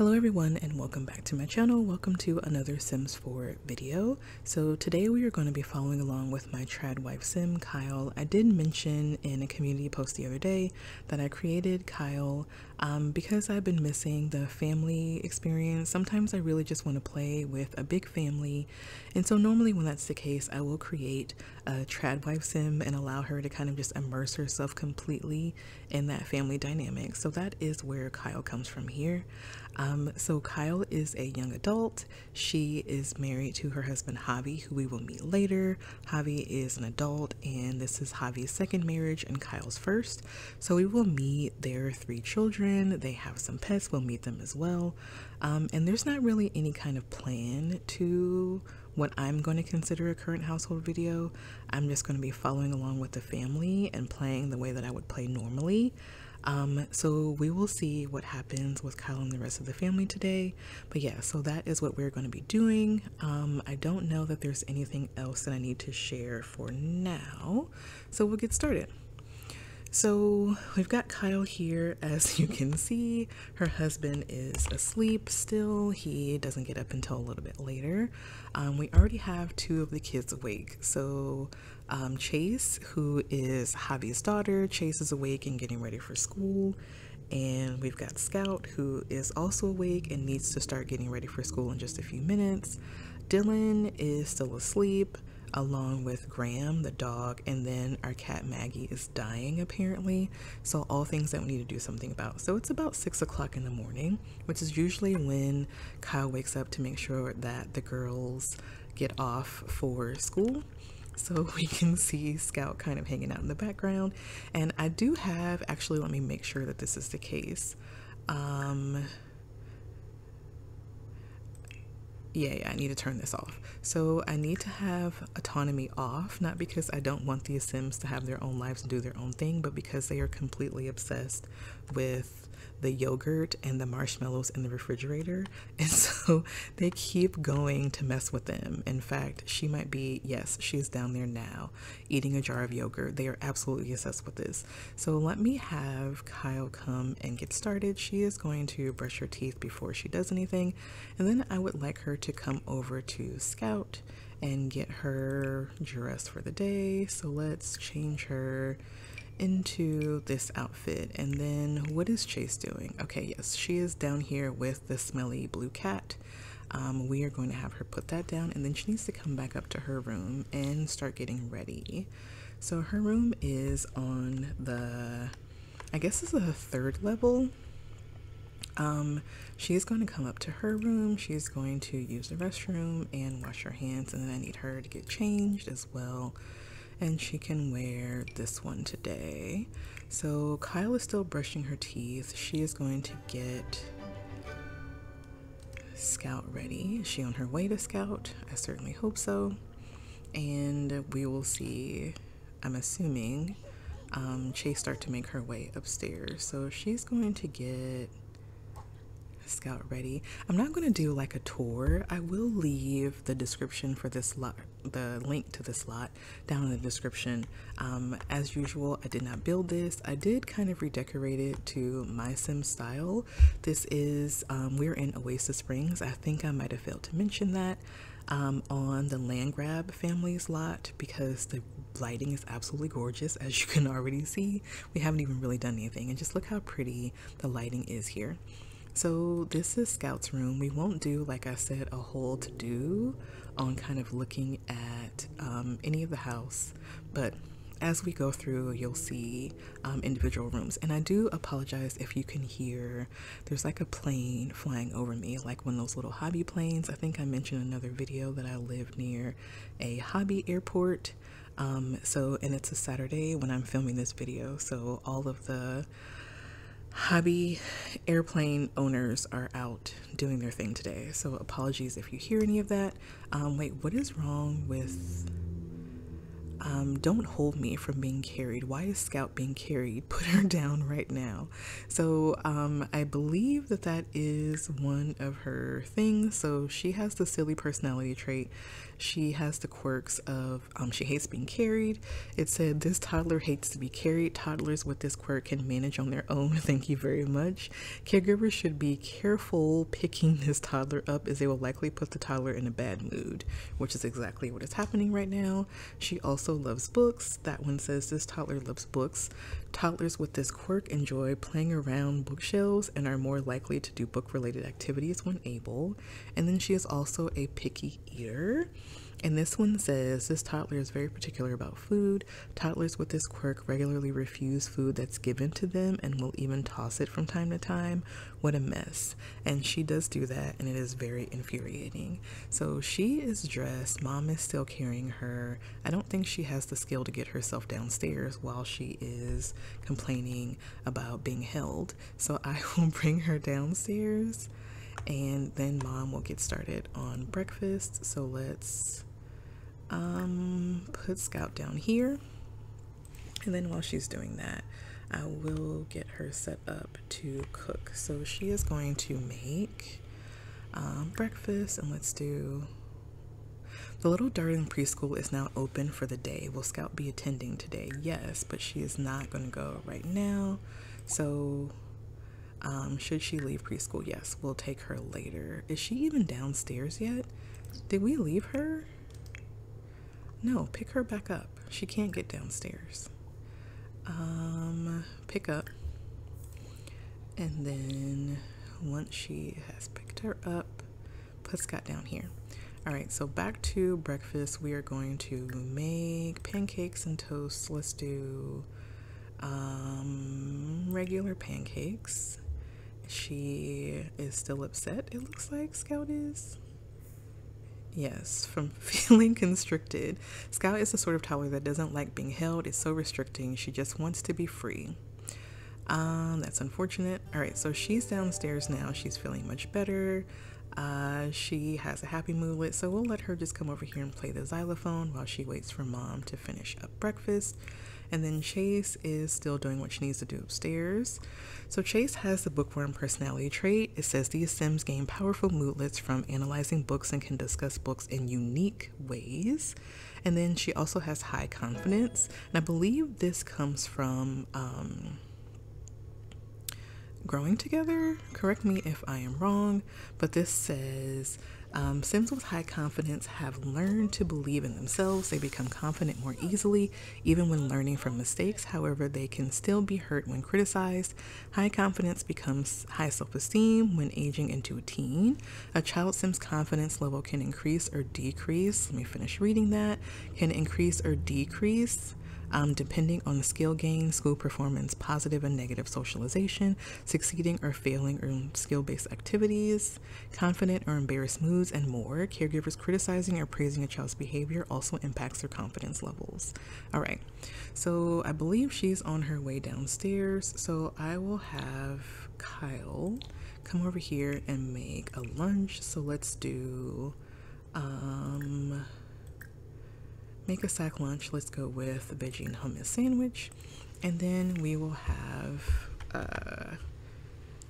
Hello everyone and welcome back to my channel. Welcome to another Sims 4 video. So today we are going to be following along with my trad wife sim, Kyle. I did mention in a community post the other day that I created Kyle um, because I've been missing the family experience. Sometimes I really just want to play with a big family and so normally when that's the case I will create a trad wife sim and allow her to kind of just immerse herself completely in that family dynamic. So that is where Kyle comes from here. Um, so Kyle is a young adult. She is married to her husband Javi, who we will meet later. Javi is an adult, and this is Javi's second marriage and Kyle's first. So we will meet their three children. They have some pets. We'll meet them as well. Um, and there's not really any kind of plan to what I'm going to consider a current household video. I'm just going to be following along with the family and playing the way that I would play normally. Um, so we will see what happens with Kyle and the rest of the family today. But yeah, so that is what we're going to be doing. Um, I don't know that there's anything else that I need to share for now. So we'll get started. So we've got Kyle here. As you can see, her husband is asleep still. He doesn't get up until a little bit later. Um, we already have two of the kids awake. So um, Chase, who is Javi's daughter, Chase is awake and getting ready for school. And we've got Scout, who is also awake and needs to start getting ready for school in just a few minutes. Dylan is still asleep along with Graham, the dog, and then our cat Maggie is dying apparently. So, all things that we need to do something about. So, it's about six o'clock in the morning, which is usually when Kyle wakes up to make sure that the girls get off for school. So, we can see Scout kind of hanging out in the background. And I do have actually, let me make sure that this is the case. Um, yeah, yeah, I need to turn this off. So I need to have autonomy off, not because I don't want these Sims to have their own lives and do their own thing, but because they are completely obsessed with the yogurt and the marshmallows in the refrigerator. And so they keep going to mess with them. In fact, she might be, yes, she's down there now eating a jar of yogurt. They are absolutely obsessed with this. So let me have Kyle come and get started. She is going to brush her teeth before she does anything. And then I would like her to come over to Scout and get her dressed for the day. So let's change her into this outfit and then what is Chase doing? Okay, yes, she is down here with the smelly blue cat. Um, we are going to have her put that down and then she needs to come back up to her room and start getting ready. So her room is on the, I guess it's a third level. Um, she's going to come up to her room. She's going to use the restroom and wash her hands and then I need her to get changed as well and she can wear this one today. So Kyle is still brushing her teeth. She is going to get Scout ready. Is she on her way to Scout? I certainly hope so. And we will see, I'm assuming, um, Chase start to make her way upstairs. So she's going to get Scout ready. I'm not going to do like a tour. I will leave the description for this lot, the link to this lot down in the description. Um, as usual, I did not build this. I did kind of redecorate it to my sim style. This is, um, we're in Oasis Springs. I think I might have failed to mention that. Um, on the Landgraab family's lot because the lighting is absolutely gorgeous as you can already see we haven't even really done anything and just look how pretty the lighting is here so this is Scout's room. We won't do, like I said, a whole to do on kind of looking at um, any of the house, but as we go through, you'll see um, individual rooms. And I do apologize if you can hear there's like a plane flying over me, like one of those little hobby planes. I think I mentioned another video that I live near a hobby airport. Um, so, and it's a Saturday when I'm filming this video, so all of the hobby airplane owners are out doing their thing today. So apologies if you hear any of that. Um, wait, what is wrong with um, don't hold me from being carried. Why is Scout being carried? Put her down right now. So um, I believe that that is one of her things. So she has the silly personality trait. She has the quirks of um, she hates being carried. It said this toddler hates to be carried. Toddlers with this quirk can manage on their own. Thank you very much. Caregivers should be careful picking this toddler up as they will likely put the toddler in a bad mood, which is exactly what is happening right now. She also loves books. That one says this toddler loves books. Toddlers with this quirk enjoy playing around bookshelves and are more likely to do book related activities when able. And then she is also a picky eater. And this one says this toddler is very particular about food. Toddlers with this quirk regularly refuse food that's given to them and will even toss it from time to time. What a mess. And she does do that, and it is very infuriating. So she is dressed. Mom is still carrying her. I don't think she has the skill to get herself downstairs while she is complaining about being held. So I will bring her downstairs and then mom will get started on breakfast. So let's um, put Scout down here. And then while she's doing that, I will get her set up to cook. So she is going to make um, breakfast and let's do the Little Darling Preschool is now open for the day. Will Scout be attending today? Yes, but she is not going to go right now. So, um, should she leave preschool? Yes, we'll take her later. Is she even downstairs yet? Did we leave her? No, pick her back up. She can't get downstairs. Um, pick up. And then once she has picked her up, put Scott down here. All right, so back to breakfast. We are going to make pancakes and toast. Let's do um, regular pancakes. She is still upset, it looks like Scout is. Yes, from feeling constricted. Scout is the sort of toddler that doesn't like being held. It's so restricting. She just wants to be free. Um, that's unfortunate. All right, so she's downstairs now. She's feeling much better. Uh, she has a happy moodlet, so we'll let her just come over here and play the xylophone while she waits for mom to finish up breakfast. And then Chase is still doing what she needs to do upstairs. So Chase has the bookworm personality trait. It says these Sims gain powerful moodlets from analyzing books and can discuss books in unique ways. And then she also has high confidence. And I believe this comes from um, growing together. Correct me if I am wrong, but this says um, Sims with high confidence have learned to believe in themselves. They become confident more easily, even when learning from mistakes. However, they can still be hurt when criticized. High confidence becomes high self esteem when aging into a teen. A child Sim's confidence level can increase or decrease. Let me finish reading that. Can increase or decrease um, depending on the skill gain, school performance, positive and negative socialization, succeeding or failing in skill based activities, confident or embarrassed moods, and more. Caregivers criticizing or praising a child's behavior also impacts their confidence levels. All right, so I believe she's on her way downstairs, so I will have Kyle come over here and make a lunch. So let's do um make a sack lunch. Let's go with a veggie and hummus sandwich. And then we will have uh,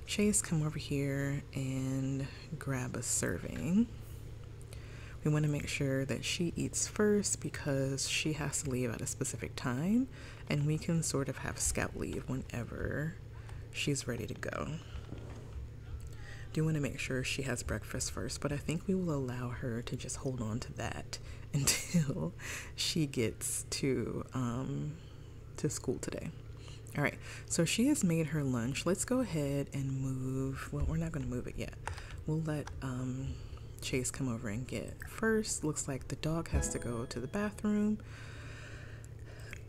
Chase come over here and grab a serving. We want to make sure that she eats first because she has to leave at a specific time, and we can sort of have Scout leave whenever she's ready to go. Do want to make sure she has breakfast first, but I think we will allow her to just hold on to that until she gets to um, to school today. All right, so she has made her lunch. Let's go ahead and move. Well, we're not going to move it yet. We'll let um, Chase come over and get first. Looks like the dog has to go to the bathroom.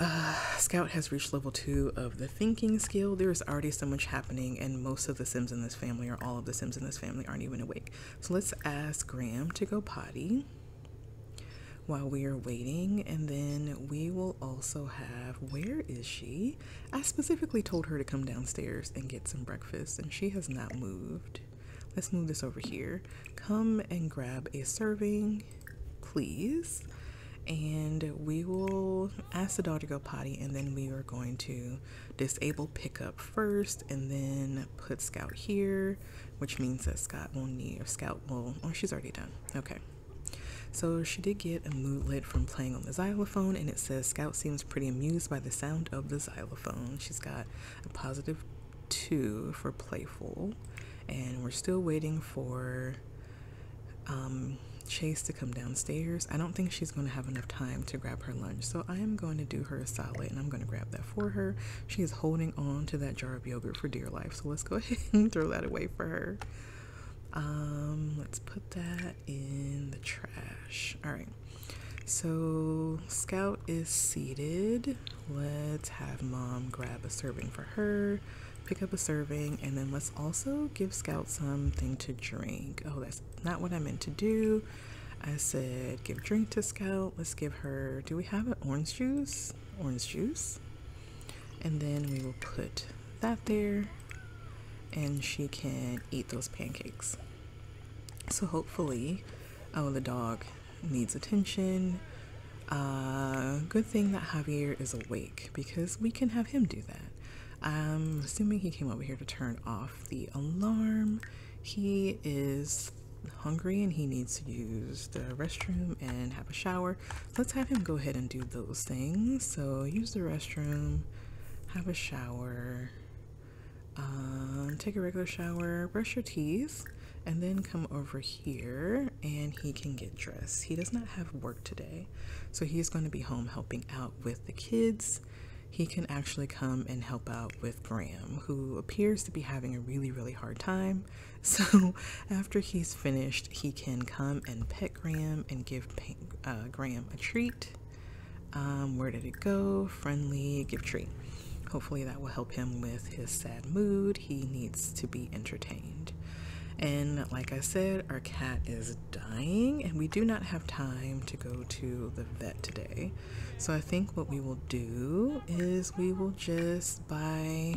Uh, Scout has reached level two of the thinking skill. There is already so much happening, and most of the Sims in this family, or all of the Sims in this family, aren't even awake. So let's ask Graham to go potty while we are waiting. And then we will also have where is she? I specifically told her to come downstairs and get some breakfast, and she has not moved. Let's move this over here. Come and grab a serving, please. And we will ask the dog to go potty, and then we are going to disable pickup first, and then put Scout here, which means that Scott will need, or Scout will, oh, she's already done. Okay. So she did get a moodlet from playing on the xylophone, and it says Scout seems pretty amused by the sound of the xylophone. She's got a positive two for playful, and we're still waiting for um, Chase to come downstairs. I don't think she's going to have enough time to grab her lunch, so I am going to do her a solid and I'm going to grab that for her. She is holding on to that jar of yogurt for dear life, so let's go ahead and throw that away for her. Um, let's put that in the trash. All right. So Scout is seated. Let's have mom grab a serving for her, pick up a serving, and then let's also give Scout something to drink. Oh, that's not what I meant to do. I said give drink to Scout. Let's give her, do we have an orange juice? Orange juice. And then we will put that there and she can eat those pancakes. So hopefully, oh, the dog needs attention. Uh, good thing that Javier is awake because we can have him do that. I'm assuming he came over here to turn off the alarm. He is hungry and he needs to use the restroom and have a shower. Let's have him go ahead and do those things. So use the restroom, have a shower, um, take a regular shower, brush your teeth, and then come over here and he can get dressed. He does not have work today, so he's going to be home helping out with the kids. He can actually come and help out with Graham, who appears to be having a really, really hard time. So, after he's finished, he can come and pet Graham and give uh, Graham a treat. Um, where did it go? Friendly, give treat. Hopefully, that will help him with his sad mood. He needs to be entertained. And like I said, our cat is dying, and we do not have time to go to the vet today. So I think what we will do is we will just buy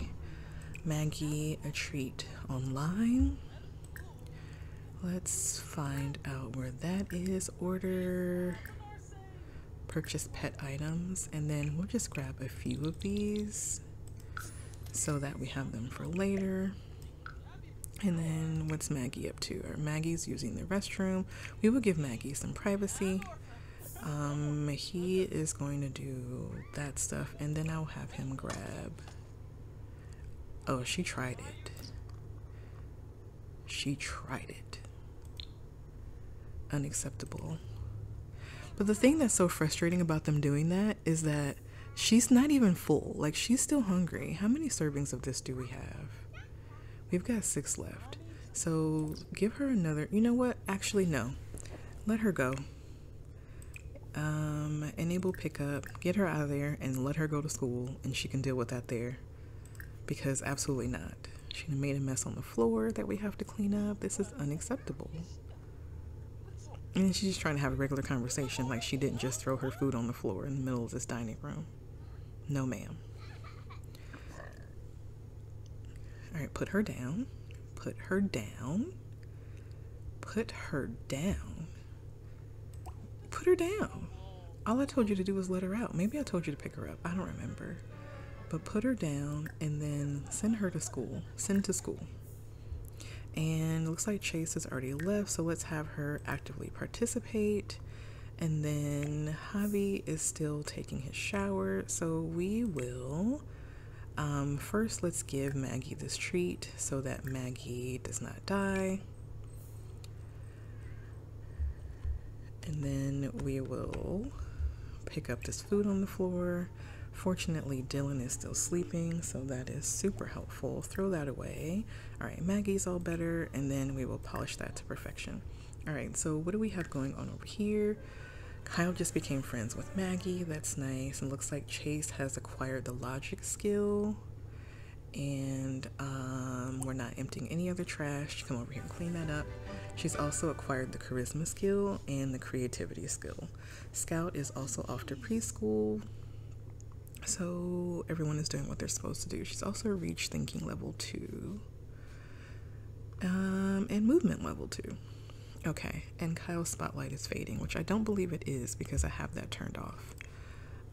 Maggie a treat online. Let's find out where that is. Order purchase pet items, and then we'll just grab a few of these so that we have them for later. And then what's Maggie up to? Or Maggie's using the restroom. We will give Maggie some privacy. Um, he is going to do that stuff, and then I'll have him grab. Oh, she tried it. She tried it. Unacceptable. But the thing that's so frustrating about them doing that is that she's not even full. Like, she's still hungry. How many servings of this do we have? We've got six left. So give her another. You know what? Actually, no. Let her go. Um, enable pickup. Get her out of there and let her go to school, and she can deal with that there. Because absolutely not. She made a mess on the floor that we have to clean up. This is unacceptable. And she's just trying to have a regular conversation, like she didn't just throw her food on the floor in the middle of this dining room. No, ma'am. All right, put her down. Put her down. Put her down. Put her down. All I told you to do was let her out. Maybe I told you to pick her up. I don't remember. But put her down and then send her to school. Send to school. And looks like Chase has already left, so let's have her actively participate. And then Javi is still taking his shower, so we will um, first, let's give Maggie this treat so that Maggie does not die. And then we will pick up this food on the floor. Fortunately, Dylan is still sleeping, so that is super helpful. Throw that away. All right, Maggie's all better, and then we will polish that to perfection. All right, so what do we have going on over here? Kyle just became friends with Maggie. That's nice. And looks like Chase has acquired the logic skill. And um, we're not emptying any other trash. Come over here and clean that up. She's also acquired the charisma skill and the creativity skill. Scout is also off to preschool. So everyone is doing what they're supposed to do. She's also reached thinking level two um, and movement level two. Okay, and Kyle's spotlight is fading, which I don't believe it is because I have that turned off.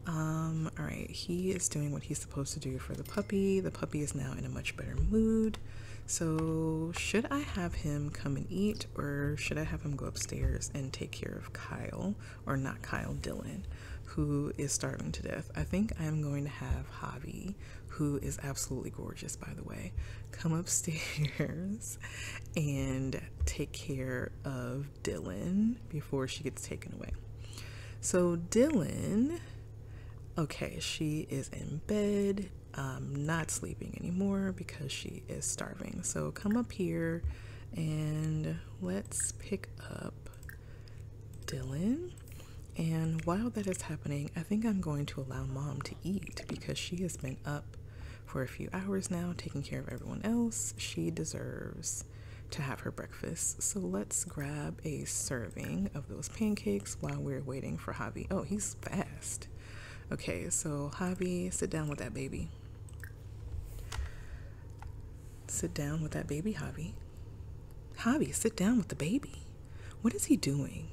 Um, all right, he is doing what he's supposed to do for the puppy. The puppy is now in a much better mood. So, should I have him come and eat, or should I have him go upstairs and take care of Kyle, or not Kyle, Dylan, who is starving to death? I think I'm going to have Javi, who is absolutely gorgeous, by the way, come upstairs and take care of Dylan before she gets taken away. So, Dylan, okay, she is in bed um, not sleeping anymore because she is starving. So come up here and let's pick up Dylan. And while that is happening, I think I'm going to allow mom to eat because she has been up for a few hours now taking care of everyone else. She deserves to have her breakfast. So let's grab a serving of those pancakes while we're waiting for Javi. Oh, he's fast. Okay, so Javi, sit down with that baby. Sit down with that baby, Javi. Javi, sit down with the baby. What is he doing?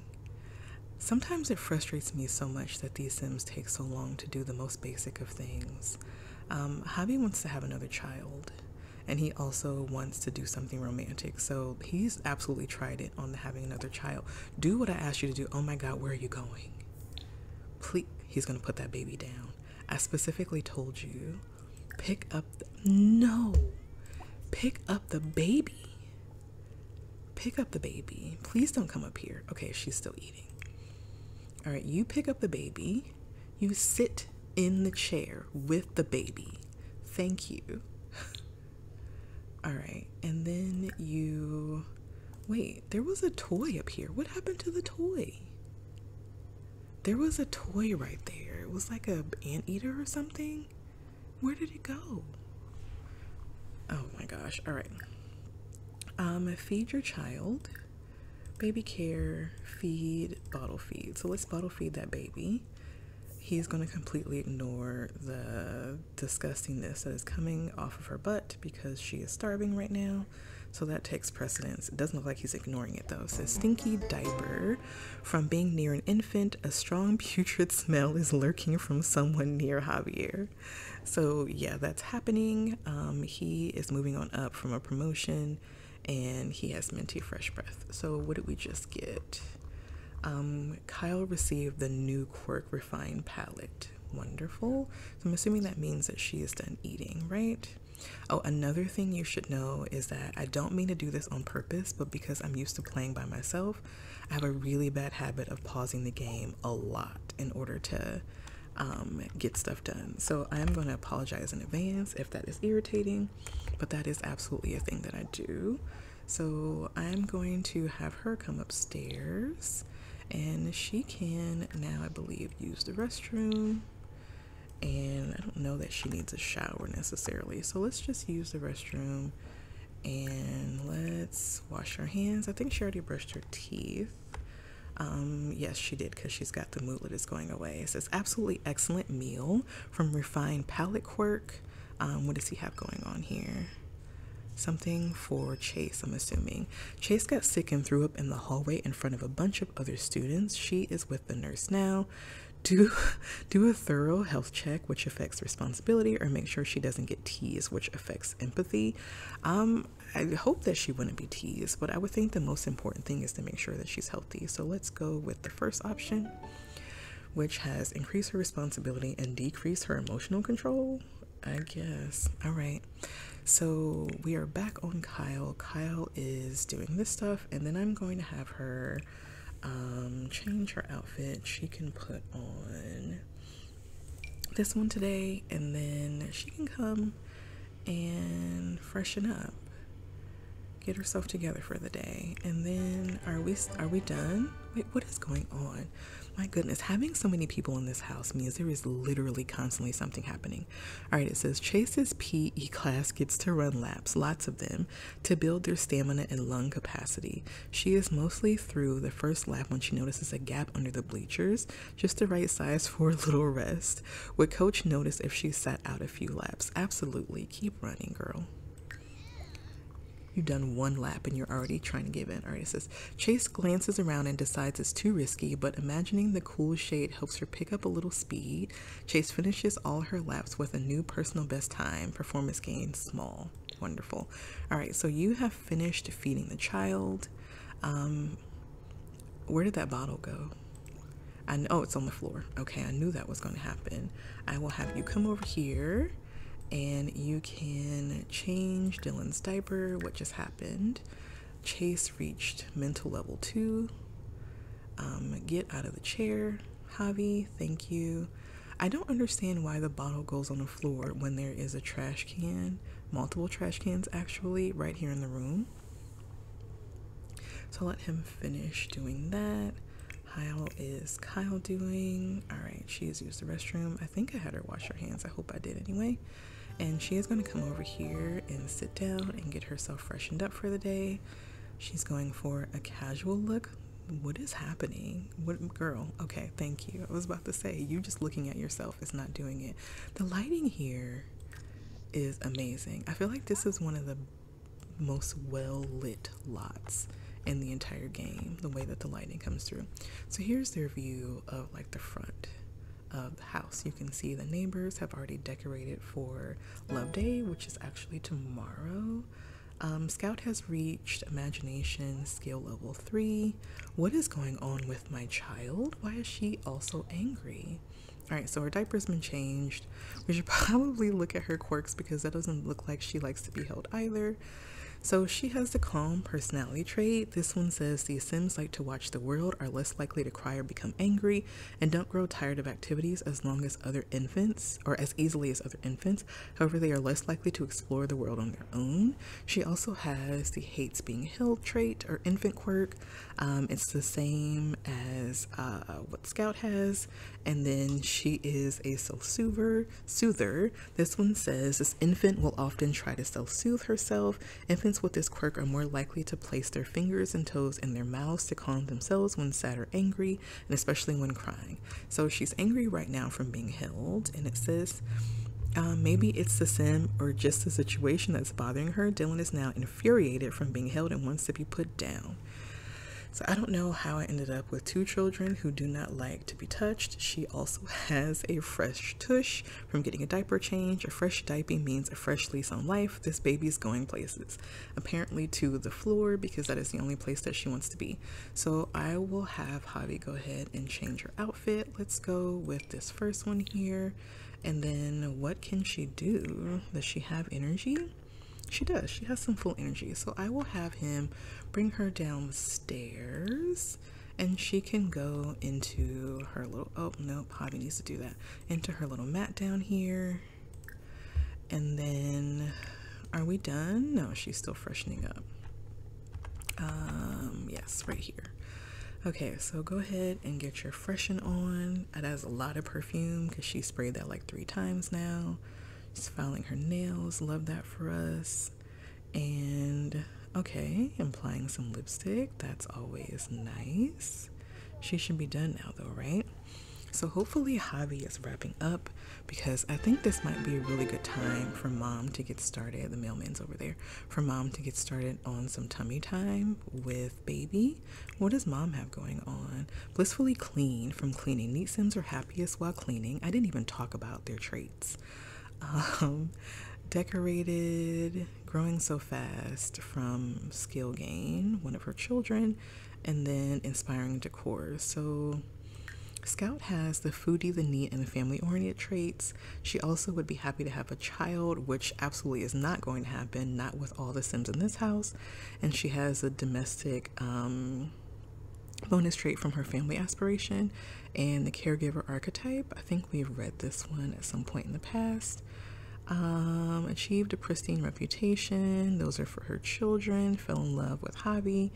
Sometimes it frustrates me so much that these Sims take so long to do the most basic of things. Um, Javi wants to have another child, and he also wants to do something romantic. So he's absolutely tried it on having another child. Do what I asked you to do. Oh my God, where are you going? Please, he's gonna put that baby down. I specifically told you, pick up. The, no. Pick up the baby. Pick up the baby. Please don't come up here. Okay, she's still eating. All right, you pick up the baby. You sit in the chair with the baby. Thank you. All right, and then you. Wait, there was a toy up here. What happened to the toy? There was a toy right there. It was like a anteater or something. Where did it go? Oh my gosh. All right. Um, feed your child. Baby care, feed, bottle feed. So let's bottle feed that baby. He's going to completely ignore the disgustingness that is coming off of her butt because she is starving right now. So that takes precedence. It doesn't look like he's ignoring it though. It says stinky diaper. From being near an infant, a strong putrid smell is lurking from someone near Javier. So yeah, that's happening. Um, he is moving on up from a promotion and he has minty fresh breath. So what did we just get? Um, Kyle received the new quirk refined palate. Wonderful. So I'm assuming that means that she is done eating, right? Oh, another thing you should know is that I don't mean to do this on purpose, but because I'm used to playing by myself, I have a really bad habit of pausing the game a lot in order to um, get stuff done. So I am going to apologize in advance if that is irritating, but that is absolutely a thing that I do. So I'm going to have her come upstairs and she can now, I believe, use the restroom and I don't know that she needs a shower necessarily. So let's just use the restroom and let's wash her hands. I think she already brushed her teeth. Um, yes, she did because she's got the moodlet is going away. It says absolutely excellent meal from Refined Palate Quirk. Um, what does he have going on here? Something for Chase, I'm assuming. Chase got sick and threw up in the hallway in front of a bunch of other students. She is with the nurse now. Do do a thorough health check which affects responsibility or make sure she doesn't get teased which affects empathy. Um i hope that she wouldn't be teased but i would think the most important thing is to make sure that she's healthy. So let's go with the first option which has increased her responsibility and decreased her emotional control i guess. All right so we are back on kyle. Kyle is doing this stuff and then i'm going to have her um, change her outfit. She can put on this one today and then she can come and freshen up get herself together for the day. And then are we are we done? Wait what is going on my goodness, having so many people in this house means there is literally constantly something happening. All right, it says Chase's PE class gets to run laps, lots of them, to build their stamina and lung capacity. She is mostly through the first lap when she notices a gap under the bleachers, just the right size for a little rest. Would coach notice if she sat out a few laps? Absolutely. Keep running, girl. You've done one lap and you're already trying to give in. All right, it says Chase glances around and decides it's too risky, but imagining the cool shade helps her pick up a little speed. Chase finishes all her laps with a new personal best time. Performance gain small. Wonderful. All right, so you have finished feeding the child. Um, where did that bottle go? I know oh, it's on the floor. Okay, I knew that was going to happen. I will have you come over here and you can change Dylan's diaper. What just happened? Chase reached mental level two. Um, get out of the chair. Javi, thank you. I don't understand why the bottle goes on the floor when there is a trash can, multiple trash cans actually, right here in the room. So let him finish doing that. How is Kyle doing? All right, she has used the restroom. I think I had her wash her hands. I hope I did anyway. And she is going to come over here and sit down and get herself freshened up for the day. She's going for a casual look. What is happening? What girl? Okay, thank you. I was about to say, you just looking at yourself is not doing it. The lighting here is amazing. I feel like this is one of the most well lit lots in the entire game, the way that the lighting comes through. So here's their view of like the front of the house. You can see the neighbors have already decorated for Love Day, which is actually tomorrow. Um, Scout has reached imagination skill level 3. What is going on with my child? Why is she also angry? Alright, so her diaper's been changed. We should probably look at her quirks because that doesn't look like she likes to be held either. So she has the calm personality trait. This one says the Sims like to watch the world, are less likely to cry or become angry, and don't grow tired of activities as long as other infants, or as easily as other infants. However, they are less likely to explore the world on their own. She also has the hates being held trait or infant quirk. Um, it's the same as uh, what Scout has, and then she is a self-soother. Soother. This one says this infant will often try to self-soothe herself. Infants with this quirk are more likely to place their fingers and toes in their mouths to calm themselves when sad or angry, and especially when crying. So she's angry right now from being held, and it says. Um, maybe it's the sim or just the situation that's bothering her. Dylan is now infuriated from being held and wants to be put down. So I don't know how I ended up with two children who do not like to be touched. She also has a fresh tush from getting a diaper change. A fresh diaper means a fresh lease on life. This baby is going places, apparently to the floor because that is the only place that she wants to be. So I will have Javi go ahead and change her outfit. Let's go with this first one here. And then what can she do? Does she have energy? She does. She has some full energy. So I will have him bring her downstairs and she can go into her little oh no Javi needs to do that. Into her little mat down here. And then are we done? No she's still freshening up. Um yes right here. Okay so go ahead and get your freshen on. It has a lot of perfume because she sprayed that like three times now she's filing her nails love that for us and Okay, applying some lipstick. That's always nice. She should be done now, though, right? So hopefully Javi is wrapping up because I think this might be a really good time for mom to get started. The mailman's over there. For mom to get started on some tummy time with baby. What does mom have going on? Blissfully clean from cleaning. Neat Sims are happiest while cleaning. I didn't even talk about their traits. Um, decorated, growing so fast from skill gain, one of her children, and then inspiring decor. So Scout has the foodie, the neat, and the family oriented traits. She also would be happy to have a child, which absolutely is not going to happen, not with all the Sims in this house. And she has a domestic um, bonus trait from her family aspiration and the caregiver archetype. I think we've read this one at some point in the past. Um, achieved a pristine reputation. Those are for her children. Fell in love with Javi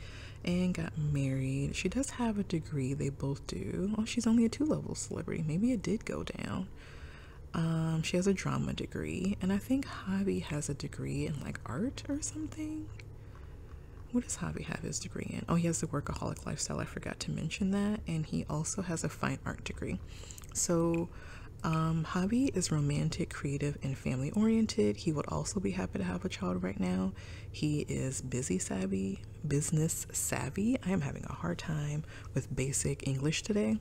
and got married. She does have a degree. They both do. Oh, she's only a two level celebrity. Maybe it did go down. Um, she has a drama degree, and I think Javi has a degree in like art or something. What does Javi have his degree in? Oh, he has the workaholic lifestyle. I forgot to mention that. And he also has a fine art degree. So Um, Javi is romantic, creative, and family oriented. He would also be happy to have a child right now. He is busy savvy, business savvy. I am having a hard time with basic English today.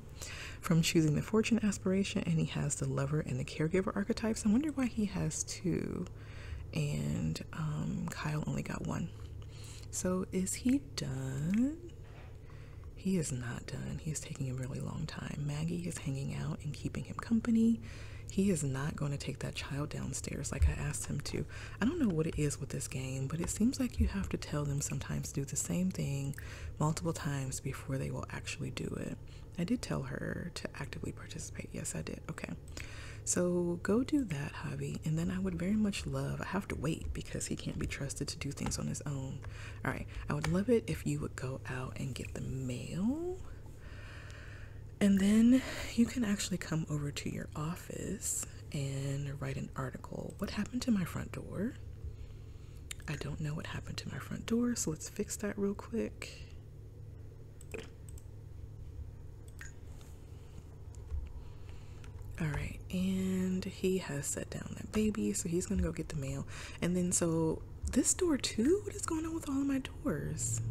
From choosing the fortune aspiration, and he has the lover and the caregiver archetypes. I wonder why he has two, and um, Kyle only got one. So is he done? He is not done. He is taking a really long time. Maggie is hanging out and keeping him company. He is not going to take that child downstairs like I asked him to. I don't know what it is with this game, but it seems like you have to tell them sometimes to do the same thing multiple times before they will actually do it. I did tell her to actively participate. Yes, I did. Okay. So go do that, Javi, and then I would very much love. I have to wait because he can't be trusted to do things on his own. All right, I would love it if you would go out and get the mail. And then you can actually come over to your office and write an article. What happened to my front door? I don't know what happened to my front door, so let's fix that real quick. All right, and he has set down that baby, so he's gonna go get the mail. And then, so this door too? What is going on with all of my doors?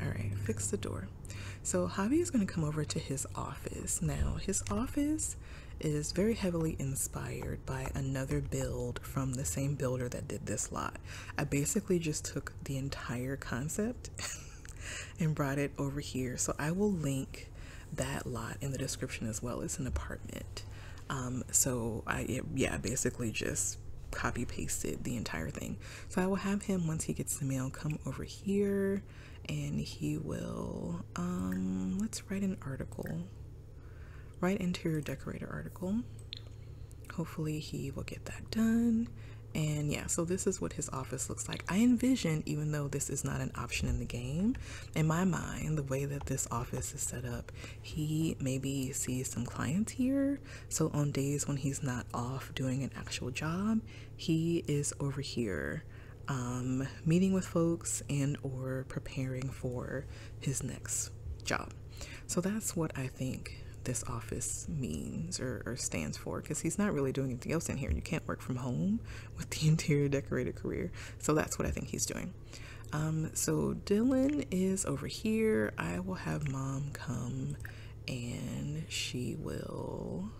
All right, fix the door. So Javi is gonna come over to his office. Now, his office is very heavily inspired by another build from the same builder that did this lot. I basically just took the entire concept and brought it over here. So I will link that lot in the description as well. It's an apartment. Um, so I, it, yeah, basically just copy pasted the entire thing. So I will have him once he gets the mail come over here and he will, um, let's write an article, write interior decorator article. Hopefully he will get that done and yeah, so this is what his office looks like. I envision, even though this is not an option in the game, in my mind, the way that this office is set up, he maybe sees some clients here. So on days when he's not off doing an actual job, he is over here um, meeting with folks and or preparing for his next job. So that's what I think this office means or, or stands for because he's not really doing anything else in here. You can't work from home with the interior decorator career. So that's what I think he's doing. Um, so Dylan is over here. I will have mom come and she will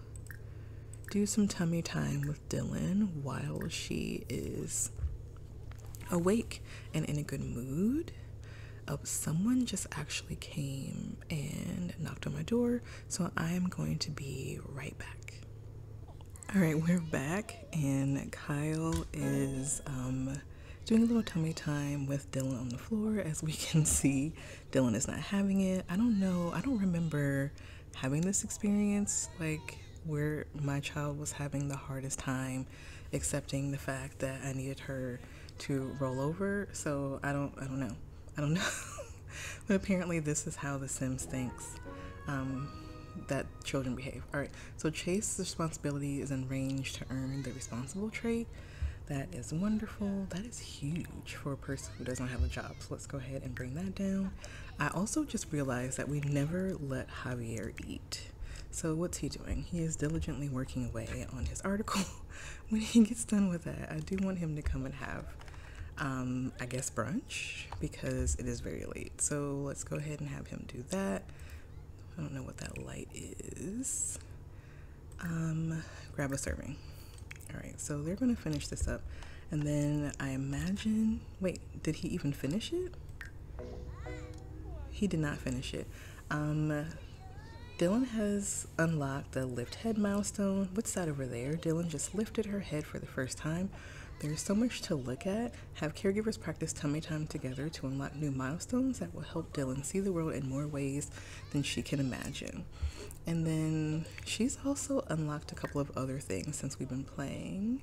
do some tummy time with Dylan while she is awake and in a good mood up, someone just actually came and knocked on my door, so I'm going to be right back. All right, we're back, and Kyle is um, doing a little tummy time with Dylan on the floor. As we can see, Dylan is not having it. I don't know, I don't remember having this experience like where my child was having the hardest time accepting the fact that I needed her to roll over. So I don't, I don't know. I don't know. but apparently, this is how The Sims thinks um, that children behave. All right, so Chase's responsibility is in range to earn the responsible trait. That is wonderful. That is huge for a person who doesn't have a job. So let's go ahead and bring that down. I also just realized that we never let Javier eat. So what's he doing? He is diligently working away on his article. when he gets done with that, I do want him to come and have um, I guess brunch because it is very late. So let's go ahead and have him do that. I don't know what that light is. Um, grab a serving. All right, so they're gonna finish this up, and then I imagine. Wait, did he even finish it? He did not finish it. Um, Dylan has unlocked the lift head milestone. What's that over there? Dylan just lifted her head for the first time. There's so much to look at. Have caregivers practice tummy time together to unlock new milestones that will help Dylan see the world in more ways than she can imagine. And then she's also unlocked a couple of other things since we've been playing.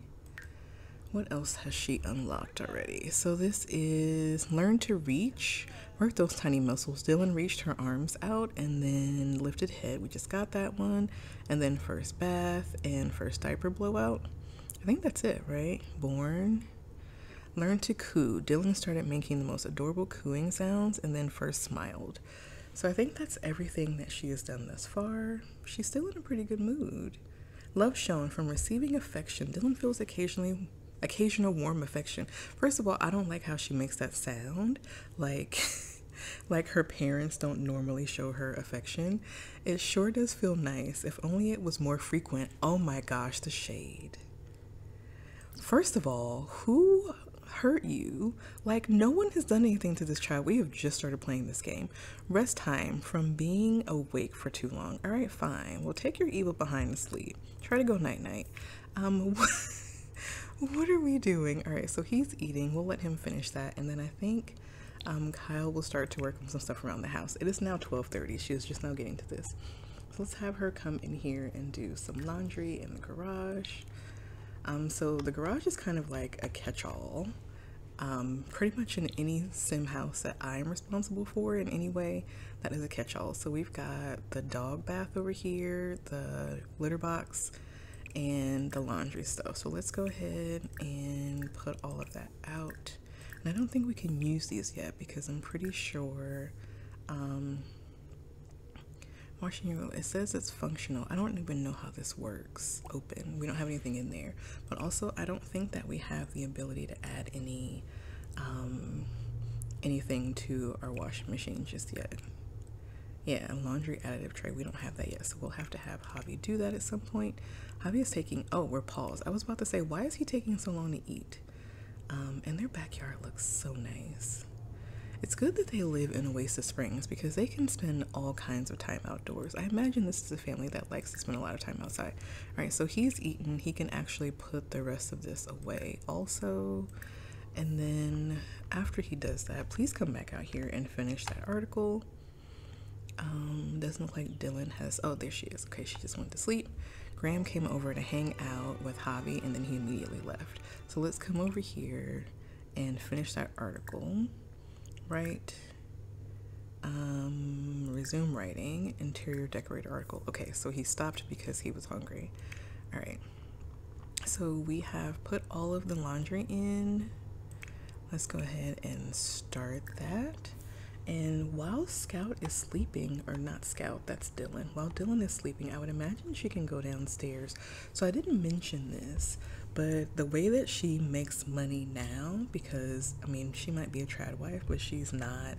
What else has she unlocked already? So this is learn to reach. Work those tiny muscles. Dylan reached her arms out and then lifted head. We just got that one. And then first bath and first diaper blowout. I think that's it, right? Born. Learn to coo. Dylan started making the most adorable cooing sounds and then first smiled. So I think that's everything that she has done thus far. She's still in a pretty good mood. Love shown from receiving affection. Dylan feels occasionally occasional warm affection. First of all, I don't like how she makes that sound. Like like her parents don't normally show her affection. It sure does feel nice. If only it was more frequent. Oh my gosh, the shade. First of all, who hurt you? Like, no one has done anything to this child. We have just started playing this game. Rest time from being awake for too long. All right, fine. Well, take your evil behind to sleep. Try to go night night. Um, what are we doing? All right, so he's eating. We'll let him finish that. And then I think um, Kyle will start to work on some stuff around the house. It is now 12.30. She is just now getting to this. So let's have her come in here and do some laundry in the garage. Um, so the garage is kind of like a catch-all. Um, pretty much in any sim house that I am responsible for in any way, that is a catch-all. So we've got the dog bath over here, the litter box, and the laundry stuff. So let's go ahead and put all of that out. And I don't think we can use these yet because I'm pretty sure um, washing your it says it's functional. I don't even know how this works. Open. We don't have anything in there. But also I don't think that we have the ability to add any um, anything to our washing machine just yet. Yeah, laundry additive tray. We don't have that yet, so we'll have to have Javi do that at some point. Javi is taking. Oh, we're paused. I was about to say, why is he taking so long to eat? Um, and their backyard looks so nice. It's good that they live in Oasis Springs because they can spend all kinds of time outdoors. I imagine this is a family that likes to spend a lot of time outside. All right, so he's eaten. He can actually put the rest of this away also. And then after he does that, please come back out here and finish that article. Um, doesn't look like Dylan has. Oh, there she is. Okay, she just went to sleep. Graham came over to hang out with Javi and then he immediately left. So let's come over here and finish that article. Right. Um, resume writing. Interior decorator article. Okay, so he stopped because he was hungry. All right. So we have put all of the laundry in. Let's go ahead and start that. And while Scout is sleeping, or not Scout, that's Dylan. While Dylan is sleeping, I would imagine she can go downstairs. So I didn't mention this, but the way that she makes money now, because I mean, she might be a trad wife, but she's not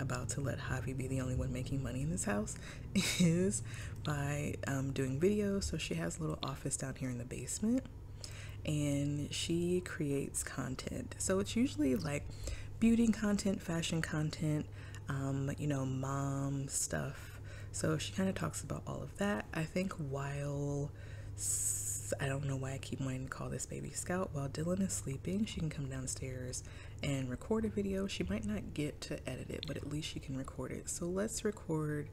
about to let Javi be the only one making money in this house, is by um, doing videos. So she has a little office down here in the basement and she creates content. So it's usually like beauty content, fashion content, um, you know, mom stuff. So she kind of talks about all of that. I think while I don't know why I keep wanting to call this baby Scout, while Dylan is sleeping, she can come downstairs and record a video. She might not get to edit it, but at least she can record it. So let's record.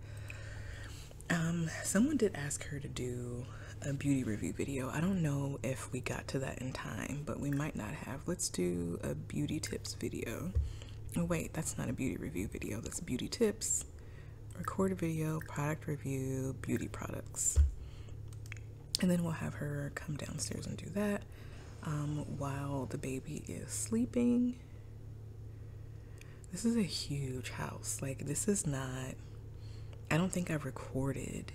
Um, someone did ask her to do a beauty review video. I don't know if we got to that in time, but we might not have. Let's do a beauty tips video. Oh wait, that's not a beauty review video. That's beauty tips, record a video, product review, beauty products. And then we'll have her come downstairs and do that um, while the baby is sleeping. This is a huge house. Like, this is not, I don't think I've recorded,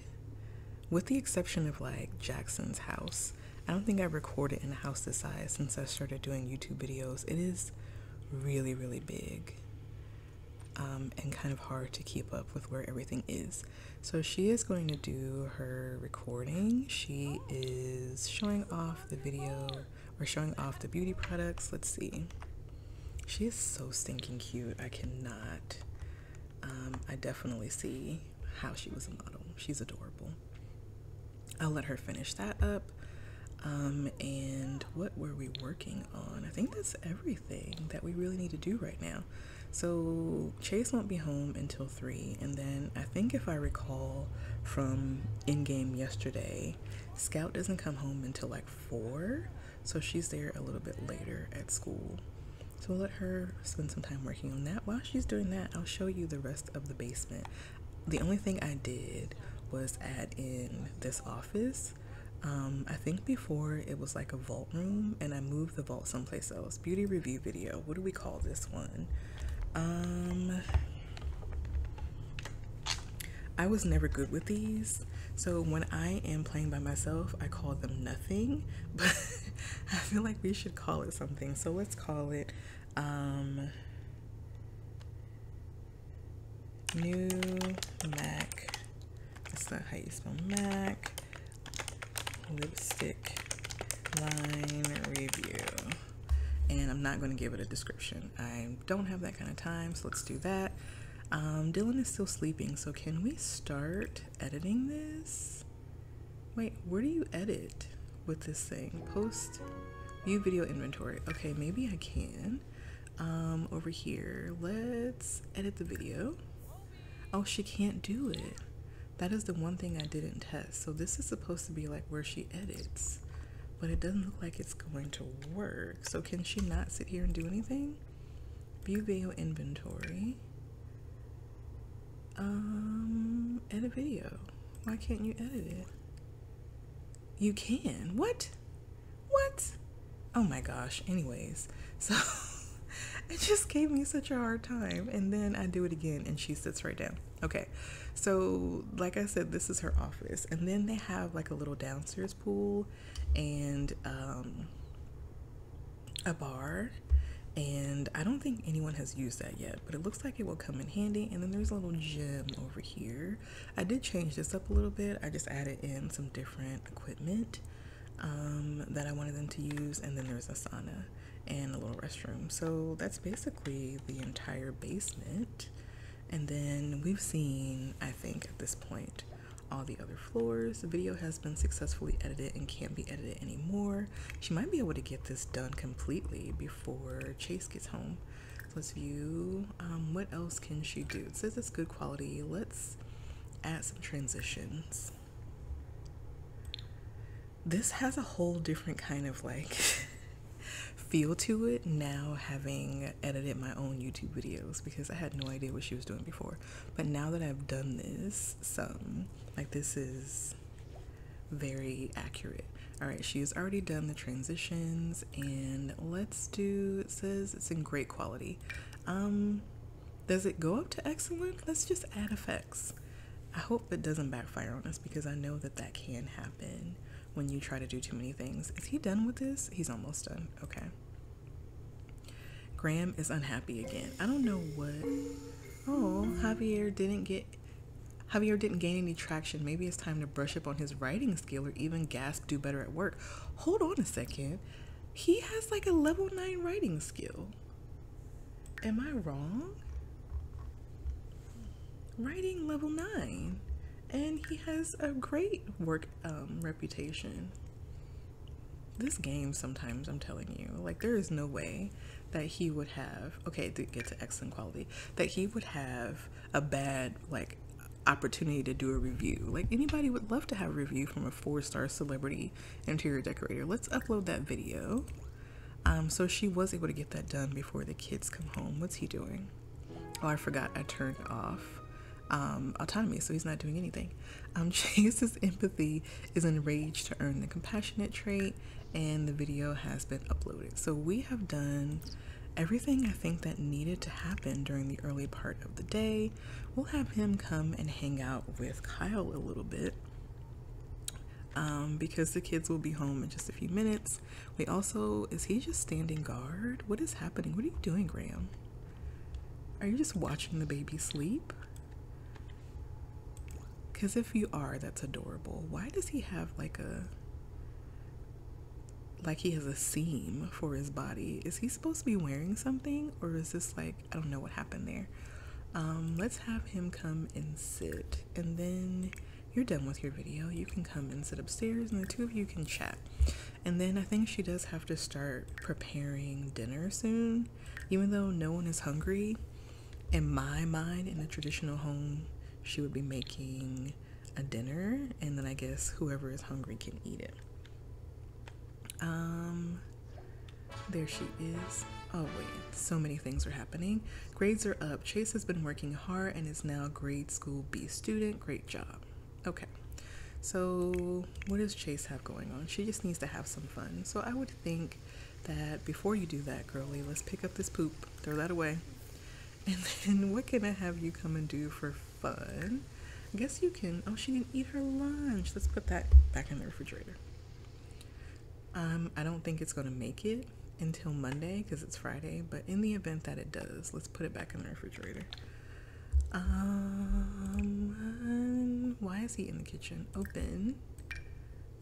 with the exception of like Jackson's house. I don't think I've recorded in a house this size since I started doing YouTube videos. It is really, really big um, and kind of hard to keep up with where everything is. So she is going to do her recording. She is showing off the video or showing off the beauty products. Let's see. She is so stinking cute. I cannot. Um, I definitely see how she was a model. She's adorable. I'll let her finish that up. Um, and what were we working on? I think that's everything that we really need to do right now. So Chase won't be home until three, and then I think if I recall from in game yesterday, Scout doesn't come home until like four, so she's there a little bit later at school. So we'll let her spend some time working on that. While she's doing that, I'll show you the rest of the basement. The only thing I did was add in this office um, I think before it was like a vault room and I moved the vault someplace else. Beauty review video. What do we call this one? Um, I was never good with these. So when I am playing by myself, I call them nothing. But I feel like we should call it something. So let's call it um, new Mac. That's not how you spell Mac. Lipstick line review and I'm not going to give it a description. I don't have that kind of time, so let's do that. Um, Dylan is still sleeping, so can we start editing this? Wait, where do you edit with this thing? Post, view video inventory. Okay, maybe I can. Um, over here, let's edit the video. Oh, she can't do it. That is the one thing I didn't test. So this is supposed to be like where she edits but it doesn't look like it's going to work. So can she not sit here and do anything? View video inventory. Um, edit video. Why can't you edit it? You can. What? What? Oh my gosh. Anyways, so it just gave me such a hard time. And then I do it again and she sits right down. Okay. So, like I said, this is her office. And then they have like a little downstairs pool and um, a bar. And I don't think anyone has used that yet, but it looks like it will come in handy. And then there's a little gym over here. I did change this up a little bit. I just added in some different equipment um, that I wanted them to use. And then there's a sauna and a little restroom. So that's basically the entire basement. And then we've seen, I think at this point, all the other floors. The video has been successfully edited and can't be edited anymore. She might be able to get this done completely before Chase gets home. So let's view um, what else can she do. It says it's good quality. Let's add some transitions. This has a whole different kind of like feel to it now having edited my own YouTube videos because I had no idea what she was doing before. But now that I've done this some, like this is very accurate. All right, she's already done the transitions and let's do, it says it's in great quality. Um, does it go up to excellent? Let's just add effects. I hope it doesn't backfire on us because I know that that can happen when you try to do too many things. Is he done with this? He's almost done. Okay. Graham is unhappy again. I don't know what. Oh, Javier didn't get. Javier didn't gain any traction. Maybe it's time to brush up on his writing skill or even gasp do better at work. Hold on a second. He has like a level 9 writing skill. Am I wrong? Writing level 9 and he has a great work um, reputation. This game, sometimes I'm telling you, like there is no way that he would have. Okay, to get to excellent quality, that he would have a bad like opportunity to do a review. Like anybody would love to have a review from a four-star celebrity interior decorator. Let's upload that video. Um, so she was able to get that done before the kids come home. What's he doing? Oh, I forgot I turned off um, autonomy, so he's not doing anything. Um, Chase's empathy is enraged to earn the compassionate trait, and the video has been uploaded. So we have done everything I think that needed to happen during the early part of the day. We'll have him come and hang out with Kyle a little bit. Um, because the kids will be home in just a few minutes. We also, is he just standing guard? What is happening? What are you doing, Graham? Are you just watching the baby sleep? Because if you are, that's adorable. Why does he have like a like he has a seam for his body? Is he supposed to be wearing something, or is this like I don't know what happened there? Um, let's have him come and sit, and then you're done with your video. You can come and sit upstairs, and the two of you can chat. And then I think she does have to start preparing dinner soon, even though no one is hungry. In my mind, in a traditional home she would be making a dinner and then I guess whoever is hungry can eat it. Um there she is. Oh wait, so many things are happening. Grades are up. Chase has been working hard and is now grade school B student. Great job. Okay. So, what does Chase have going on? She just needs to have some fun. So, I would think that before you do that, girlie, let's pick up this poop, throw that away. And then, what can I have you come and do for fun. I guess you can. Oh, she didn't eat her lunch. Let's put that back in the refrigerator. Um, I don't think it's going to make it until Monday because it's Friday, but in the event that it does, let's put it back in the refrigerator. Um, why is he in the kitchen? Open.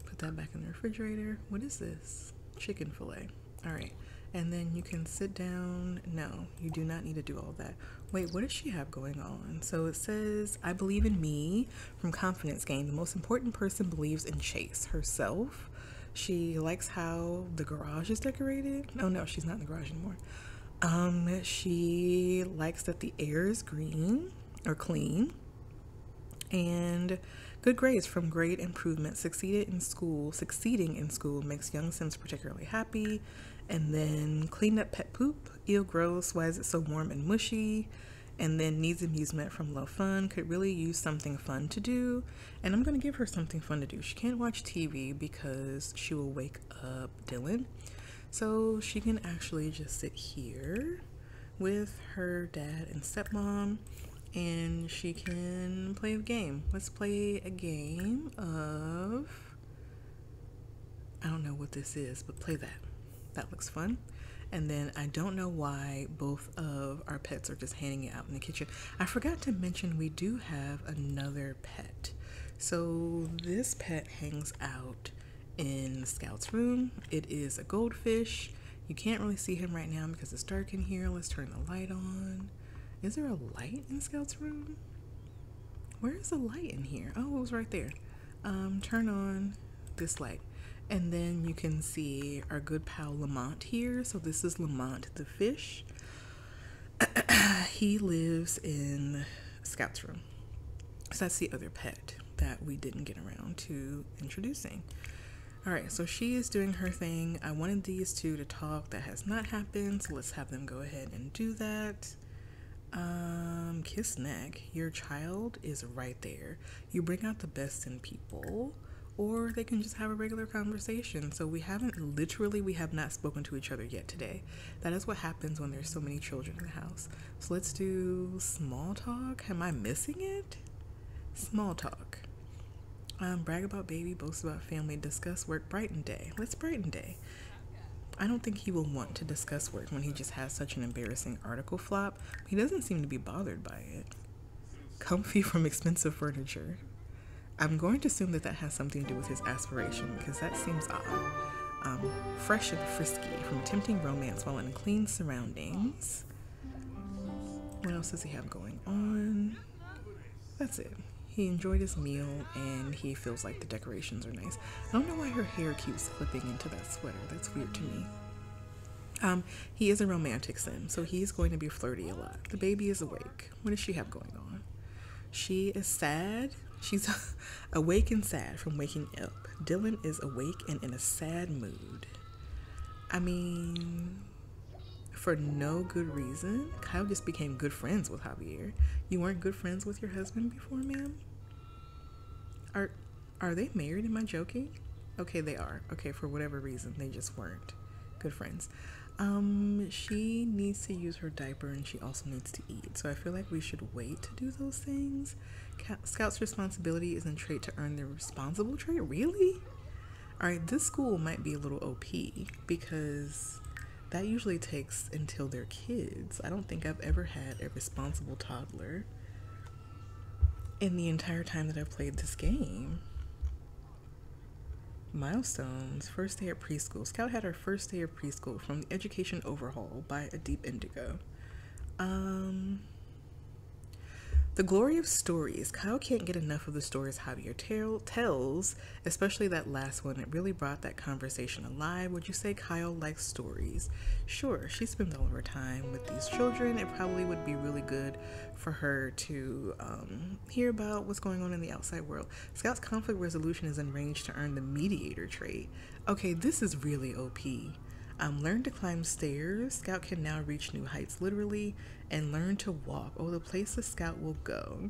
Put that back in the refrigerator. What is this? Chicken fillet. All right. And then you can sit down. No, you do not need to do all that. Wait, what does she have going on? So it says, I believe in me from Confidence Game. The most important person believes in Chase herself. She likes how the garage is decorated. Oh no, she's not in the garage anymore. Um, she likes that the air is green or clean. And good grades from great improvement. Succeeded in school. Succeeding in school makes young Sims particularly happy. And then cleaned up pet poop. Eel gross. Why is it so warm and mushy? and then needs amusement from low fun could really use something fun to do and i'm to give her something fun to do she can't watch tv because she will wake up dylan so she can actually just sit here with her dad and stepmom and she can play a game let's play a game of i don't know what this is but play that that looks fun and then I don't know why both of our pets are just hanging out in the kitchen. I forgot to mention we do have another pet. So this pet hangs out in the Scout's room. It is a goldfish. You can't really see him right now because it's dark in here. Let's turn the light on. Is there a light in Scout's room? Where is the light in here? Oh, it was right there. Um, turn on this light. And then you can see our good pal Lamont here. So this is Lamont the fish. he lives in Scout's room. So that's the other pet that we didn't get around to introducing. All right, so she is doing her thing. I wanted these two to talk. That has not happened, so let's have them go ahead and do that. Um, kiss neck. Your child is right there. You bring out the best in people or they can just have a regular conversation. So we haven't literally we have not spoken to each other yet today. That is what happens when there's so many children in the house. So let's do small talk. Am I missing it? Small talk. Um, brag about baby, boast about family, discuss work, brighten day. Let's brighten day. I don't think he will want to discuss work when he just has such an embarrassing article flop. He doesn't seem to be bothered by it. Comfy from expensive furniture. I'm going to assume that that has something to do with his aspiration because that seems odd. Um, fresh and frisky from tempting romance while in clean surroundings. What else does he have going on? That's it. He enjoyed his meal and he feels like the decorations are nice. I don't know why her hair keeps clipping into that sweater. That's weird to me. Um, he is a romantic sim, so he's going to be flirty a lot. The baby is awake. What does she have going on? She is sad She's awake and sad from waking up. Dylan is awake and in a sad mood. I mean, for no good reason. Kyle just became good friends with Javier. You weren't good friends with your husband before, ma'am? Are are they married? Am I joking? Okay, they are. Okay, for whatever reason, they just weren't good friends. Um, she needs to use her diaper and she also needs to eat. So I feel like we should wait to do those things. Scout's responsibility isn't trait to earn the responsible trait. Really? All right, this school might be a little OP because that usually takes until they're kids. I don't think I've ever had a responsible toddler in the entire time that I've played this game. Milestones. First day at preschool. Scout had her first day of preschool from the Education Overhaul by A Deep Indigo. Um, the glory of stories. Kyle can't get enough of the stories Javier tell, tells, especially that last one. It really brought that conversation alive. Would you say Kyle likes stories? Sure, she spends all of her time with these children. It probably would be really good for her to um, hear about what's going on in the outside world. Scout's conflict resolution is in range to earn the mediator trait. Okay, this is really OP. Um, learn to climb stairs. Scout can now reach new heights literally and learn to walk. Oh, the place the Scout will go.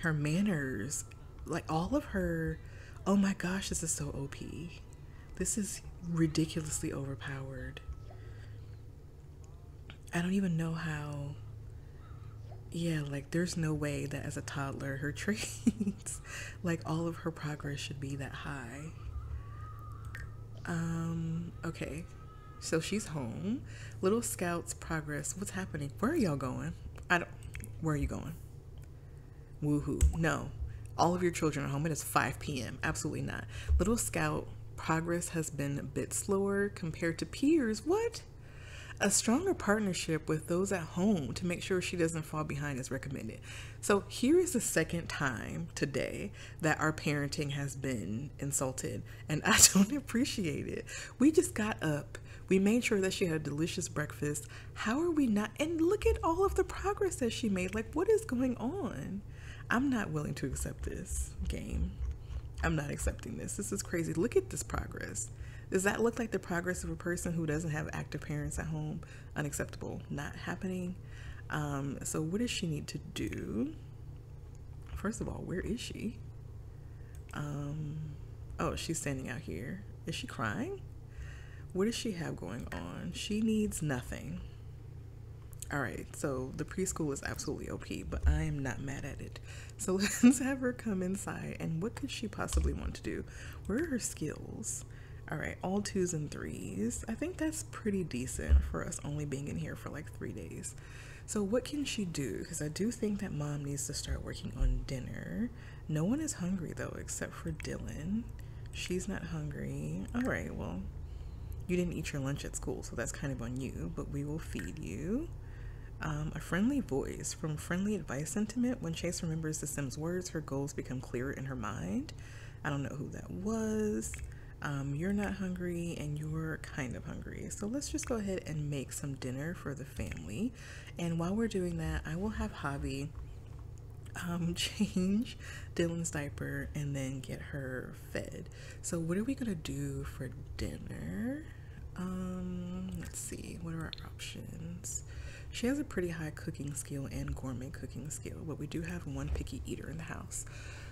Her manners, like all of her. Oh my gosh, this is so OP. This is ridiculously overpowered. I don't even know how yeah, like there's no way that as a toddler her traits, like all of her progress should be that high. Um, okay. So she's home. Little Scout's progress. What's happening? Where are y'all going? I don't where are you going? Woohoo. No. All of your children are home. It is 5 p.m. Absolutely not. Little Scout progress has been a bit slower compared to peers. What? A stronger partnership with those at home to make sure she doesn't fall behind is recommended. So, here is the second time today that our parenting has been insulted, and I don't appreciate it. We just got up, we made sure that she had a delicious breakfast. How are we not? And look at all of the progress that she made. Like, what is going on? I'm not willing to accept this game. I'm not accepting this. This is crazy. Look at this progress. Does that look like the progress of a person who doesn't have active parents at home? Unacceptable. Not happening. Um, so, what does she need to do? First of all, where is she? Um, oh, she's standing out here. Is she crying? What does she have going on? She needs nothing. All right, so the preschool is absolutely OP, but I am not mad at it. So let's have her come inside. And what could she possibly want to do? Where are her skills? All right, all twos and threes. I think that's pretty decent for us only being in here for like three days. So, what can she do? Because I do think that mom needs to start working on dinner. No one is hungry though, except for Dylan. She's not hungry. All right, well, you didn't eat your lunch at school, so that's kind of on you, but we will feed you. Um, a friendly voice from friendly advice sentiment. When Chase remembers the Sims words, her goals become clearer in her mind. I don't know who that was. Um, you're not hungry and you're kind of hungry. So let's just go ahead and make some dinner for the family. And while we're doing that, I will have Javi um, change Dylan's diaper and then get her fed. So, what are we gonna do for dinner? Um, let's see, what are our options? She has a pretty high cooking skill and gourmet cooking skill, but we do have one picky eater in the house.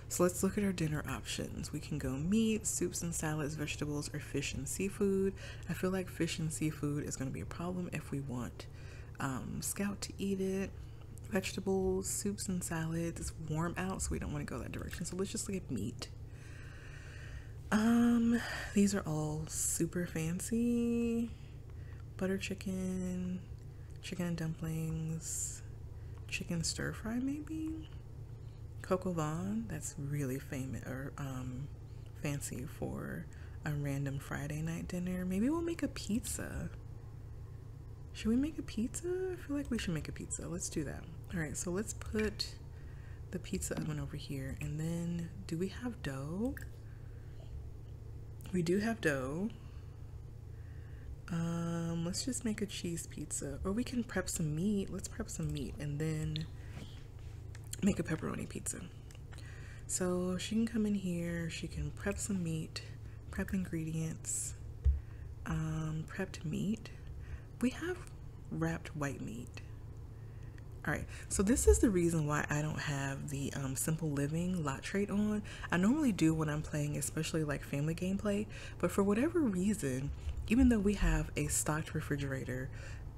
So let's look at our dinner options. We can go meat, soups and salads, vegetables, or fish and seafood. I feel like fish and seafood is going to be a problem if we want um, Scout to eat it. Vegetables, soups and salads. It's warm out, so we don't want to go that direction. So let's just look at meat. Um, these are all super fancy. Butter chicken, chicken dumplings, chicken stir fry maybe. Coq au vin, that's really famous or um, fancy for a random Friday night dinner. Maybe we'll make a pizza. Should we make a pizza? I feel like we should make a pizza. Let's do that. All right, so let's put the pizza oven over here. And then, do we have dough? We do have dough. Um, let's just make a cheese pizza. Or we can prep some meat. Let's prep some meat and then make a pepperoni pizza. So she can come in here, she can prep some meat, prep ingredients, um, prepped meat. We have wrapped white meat. All right, so this is the reason why I don't have the um, Simple Living lot trait on. I normally do when I'm playing, especially like family gameplay, but for whatever reason, even though we have a stocked refrigerator,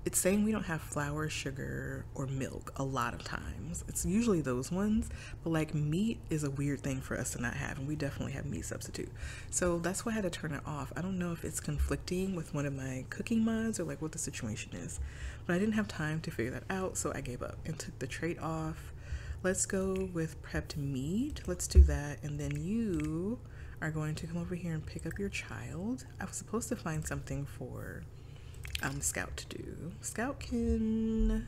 it's saying we don't have flour, sugar, or milk a lot of times. It's usually those ones, but like meat is a weird thing for us to not have, and we definitely have meat substitute. So that's why I had to turn it off. I don't know if it's conflicting with one of my cooking mods or like what the situation is, but I didn't have time to figure that out, so I gave up and took the trait off. Let's go with prepped meat. Let's do that, and then you are going to come over here and pick up your child. I was supposed to find something for um, Scout to do. Scout can.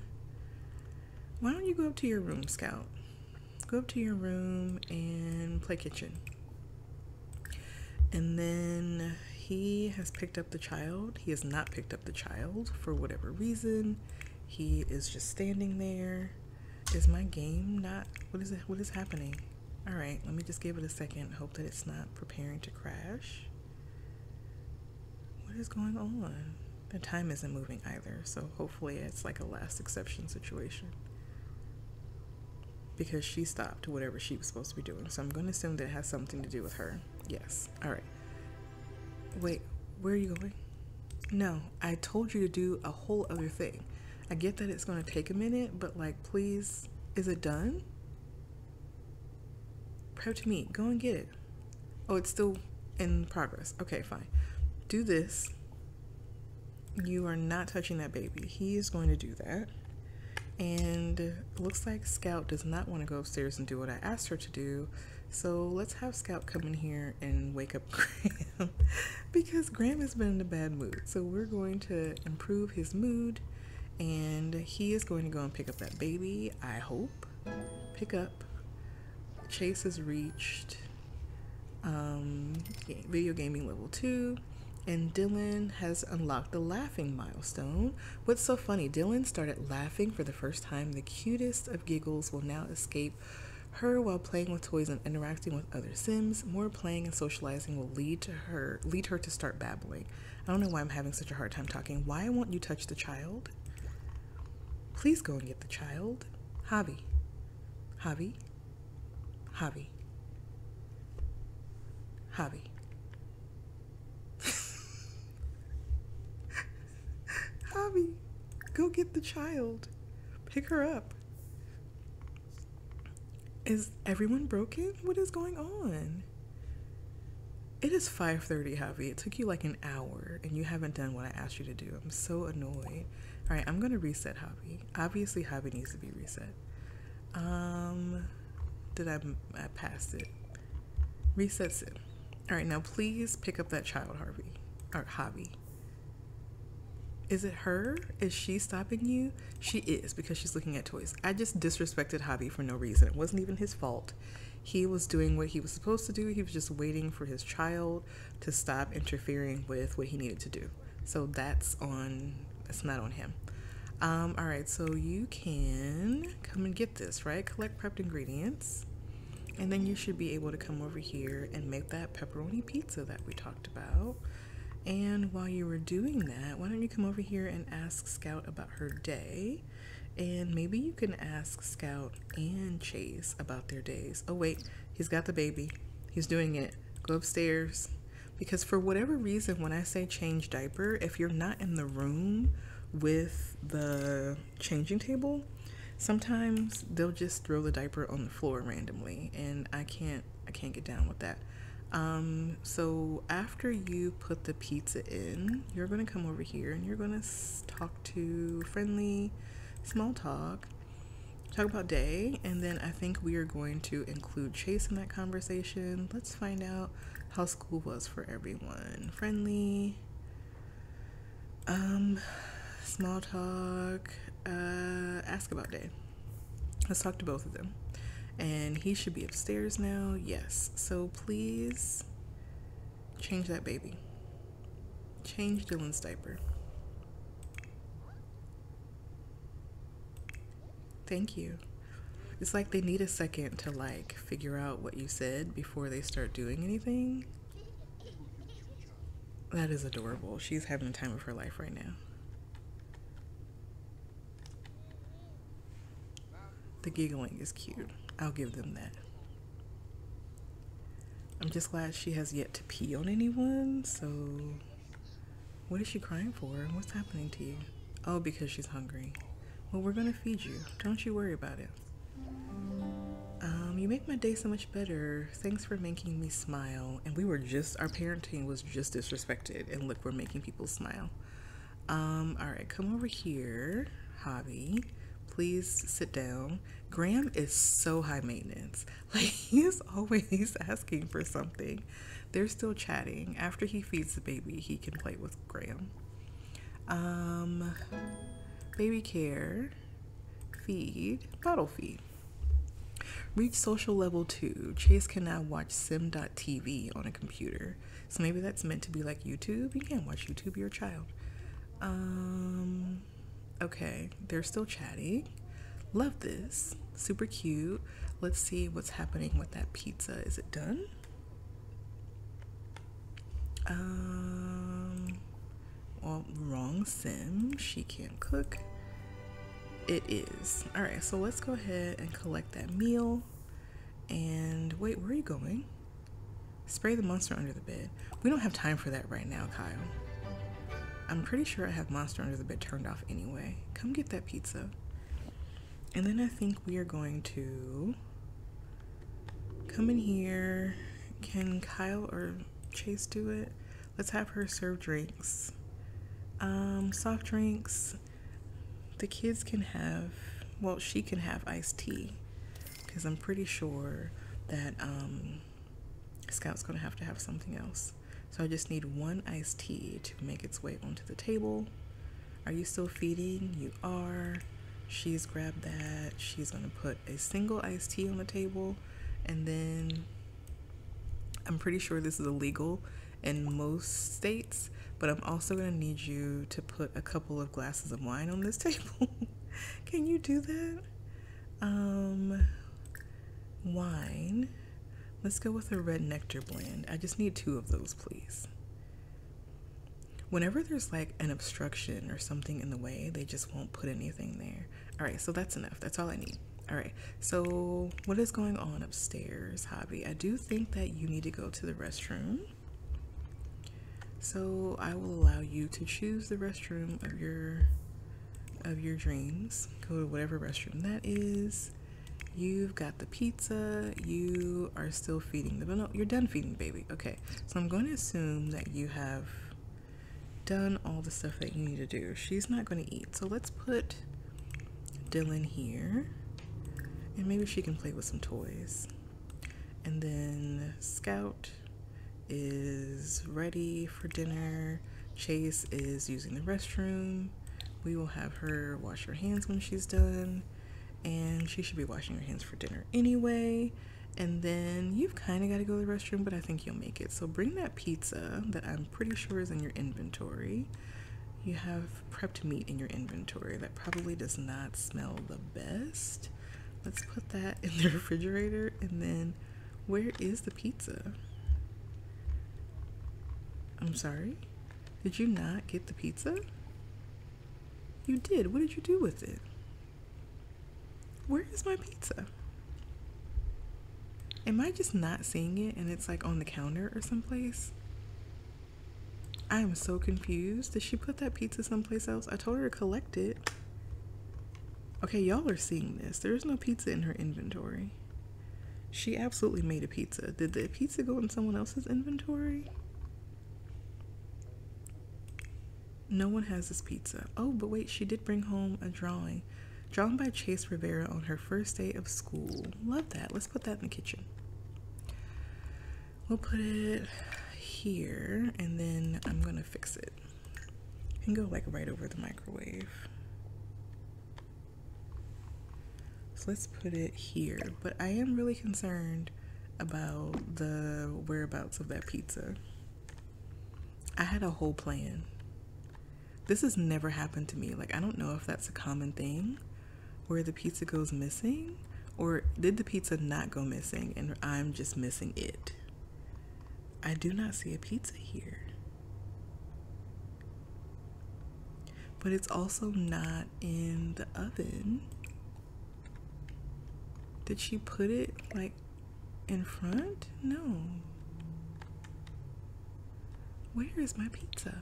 Why don't you go up to your room, Scout? Go up to your room and play kitchen. And then he has picked up the child. He has not picked up the child for whatever reason. He is just standing there. Is my game not? What is it? What is happening? All right, let me just give it a second. Hope that it's not preparing to crash. What is going on? The time isn't moving either, so hopefully it's like a last exception situation. Because she stopped whatever she was supposed to be doing. So I'm going to assume that it has something to do with her. Yes. All right. Wait, where are you going? No, I told you to do a whole other thing. I get that it's going to take a minute, but like, please Is it done? Prep to meet. Go and get it. Oh, it's still in progress. Okay, fine. Do this. You are not touching that baby. He is going to do that. And looks like Scout does not want to go upstairs and do what I asked her to do. So let's have Scout come in here and wake up Graham because Graham has been in a bad mood. So we're going to improve his mood and he is going to go and pick up that baby, I hope. Pick up. Chase has reached um, video gaming level 2 and Dylan has unlocked the laughing milestone. What's so funny, Dylan started laughing for the first time. The cutest of giggles will now escape her while playing with toys and interacting with other Sims. More playing and socializing will lead to her lead her to start babbling. I don't know why I'm having such a hard time talking. Why won't you touch the child? Please go and get the child. Javi. Javi. Javi. Javi. Javi, go get the child. Pick her up. Is everyone broken? What is going on? It is 5:30, Javi. It took you like an hour and you haven't done what I asked you to do. I'm so annoyed. All right, I'm going to reset Javi. Obviously, Javi needs to be reset. Um did I I it. Resets it. All right, now please pick up that child, Harvey. Or Javi. Is it her? Is she stopping you? She is because she's looking at toys. I just disrespected Javi for no reason. It wasn't even his fault. He was doing what he was supposed to do. He was just waiting for his child to stop interfering with what he needed to do. So that's on, that's not on him. Um, all right, so you can come and get this, right? Collect prepped ingredients. And then you should be able to come over here and make that pepperoni pizza that we talked about. And while you were doing that, why don't you come over here and ask Scout about her day? And maybe you can ask Scout and Chase about their days. Oh, wait, he's got the baby. He's doing it. Go upstairs. Because for whatever reason, when I say change diaper, if you're not in the room with the changing table, sometimes they'll just throw the diaper on the floor randomly. And I can't, I can't get down with that. Um, so after you put the pizza in, you're going to come over here and you're going to talk to friendly small talk, talk about day, and then I think we are going to include Chase in that conversation. Let's find out how school was for everyone. Friendly, um, small talk, uh, ask about day. Let's talk to both of them and he should be upstairs now. Yes. So please change that baby. Change Dylan's diaper. Thank you. It's like they need a second to like figure out what you said before they start doing anything. That is adorable. She's having the time of her life right now. The giggling is cute. I'll give them that. I'm just glad she has yet to pee on anyone, so what is she crying for? What's happening to you? Oh, because she's hungry. Well, we're gonna feed you. Don't you worry about it. Um, you make my day so much better. Thanks for making me smile. And we were just, our parenting was just disrespected. And look, we're making people smile. Um, all right, come over here, Javi. Please sit down. Graham is so high maintenance. Like he's always asking for something. They're still chatting. After he feeds the baby, he can play with Graham. Um baby care, feed, bottle feed. Reach social level 2. Chase can now watch sim.tv on a computer. So maybe that's meant to be like YouTube. You can't watch YouTube, you're a child. Um okay, they're still chatting. Love this. Super cute. Let's see what's happening with that pizza. Is it done? Um, well, wrong sim. She can't cook. It is. All right, so let's go ahead and collect that meal. And wait, where are you going? Spray the monster under the bed. We don't have time for that right now, Kyle. I'm pretty sure I have monster under the bed turned off anyway. Come get that pizza. And then I think we are going to come in here. Can Kyle or Chase do it? Let's have her serve drinks. Um, soft drinks. The kids can have, well, she can have iced tea because I'm pretty sure that um, Scout's gonna have to have something else. So I just need one iced tea to make its way onto the table. Are you still feeding? You are. She's grabbed that. She's gonna put a single iced tea on the table and then I'm pretty sure this is illegal in most states, but I'm also gonna need you to put a couple of glasses of wine on this table. Can you do that? Um, wine. Let's go with a red nectar blend. I just need two of those, please. Whenever there's like an obstruction or something in the way, they just won't put anything there. All right, so that's enough. That's all I need. All right, so what is going on upstairs, Javi? I do think that you need to go to the restroom. So I will allow you to choose the restroom of your of your dreams. Go to whatever restroom that is. You've got the pizza. You are still feeding the no, you're done feeding baby. Okay, so I'm going to assume that you have done all the stuff that you need to do. She's not going to eat, so let's put Dylan here, and maybe she can play with some toys. And then Scout is ready for dinner. Chase is using the restroom. We will have her wash her hands when she's done and she should be washing her hands for dinner anyway. And then you've kind of got to go to the restroom, but I think you'll make it. So bring that pizza that I'm pretty sure is in your inventory. You have prepped meat in your inventory that probably does not smell the best. Let's put that in the refrigerator. And then where is the pizza? I'm sorry? Did you not get the pizza? You did. What did you do with it? Where is my pizza? Am I just not seeing it and it's like on the counter or someplace? I am so confused. Did she put that pizza someplace else? I told her to collect it. Okay, y'all are seeing this. There's no pizza in her inventory. She absolutely made a pizza. Did the pizza go in someone else's inventory? No one has this pizza. Oh, but wait, she did bring home a drawing. Drawn by Chase Rivera on her first day of school. Love that. Let's put that in the kitchen. We'll put it here and then I'm gonna fix it. And go like right over the microwave. So let's put it here. But I am really concerned about the whereabouts of that pizza. I had a whole plan. This has never happened to me. Like, I don't know if that's a common thing, where the pizza goes missing? Or did the pizza not go missing and I'm just missing it? I do not see a pizza here. But it's also not in the oven. Did she put it like in front? No. Where is my pizza?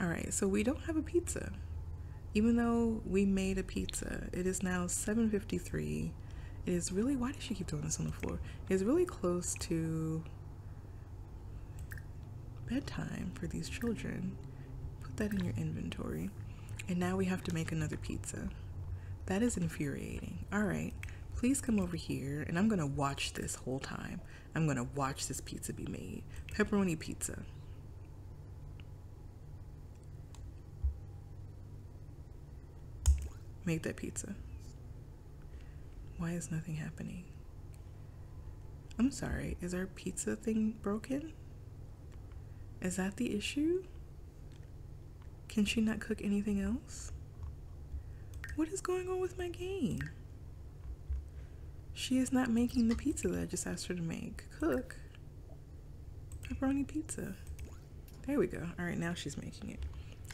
All right, so we don't have a pizza even though we made a pizza, it is now 7.53. It is really, why did she keep throwing this on the floor? It is really close to bedtime for these children. Put that in your inventory. And now we have to make another pizza. That is infuriating. All right, please come over here and I'm gonna watch this whole time. I'm gonna watch this pizza be made. Pepperoni pizza. Make that pizza. Why is nothing happening? I'm sorry, is our pizza thing broken? Is that the issue? Can she not cook anything else? What is going on with my game? She is not making the pizza that I just asked her to make. Cook. Pepperoni pizza. There we go. All right, now she's making it.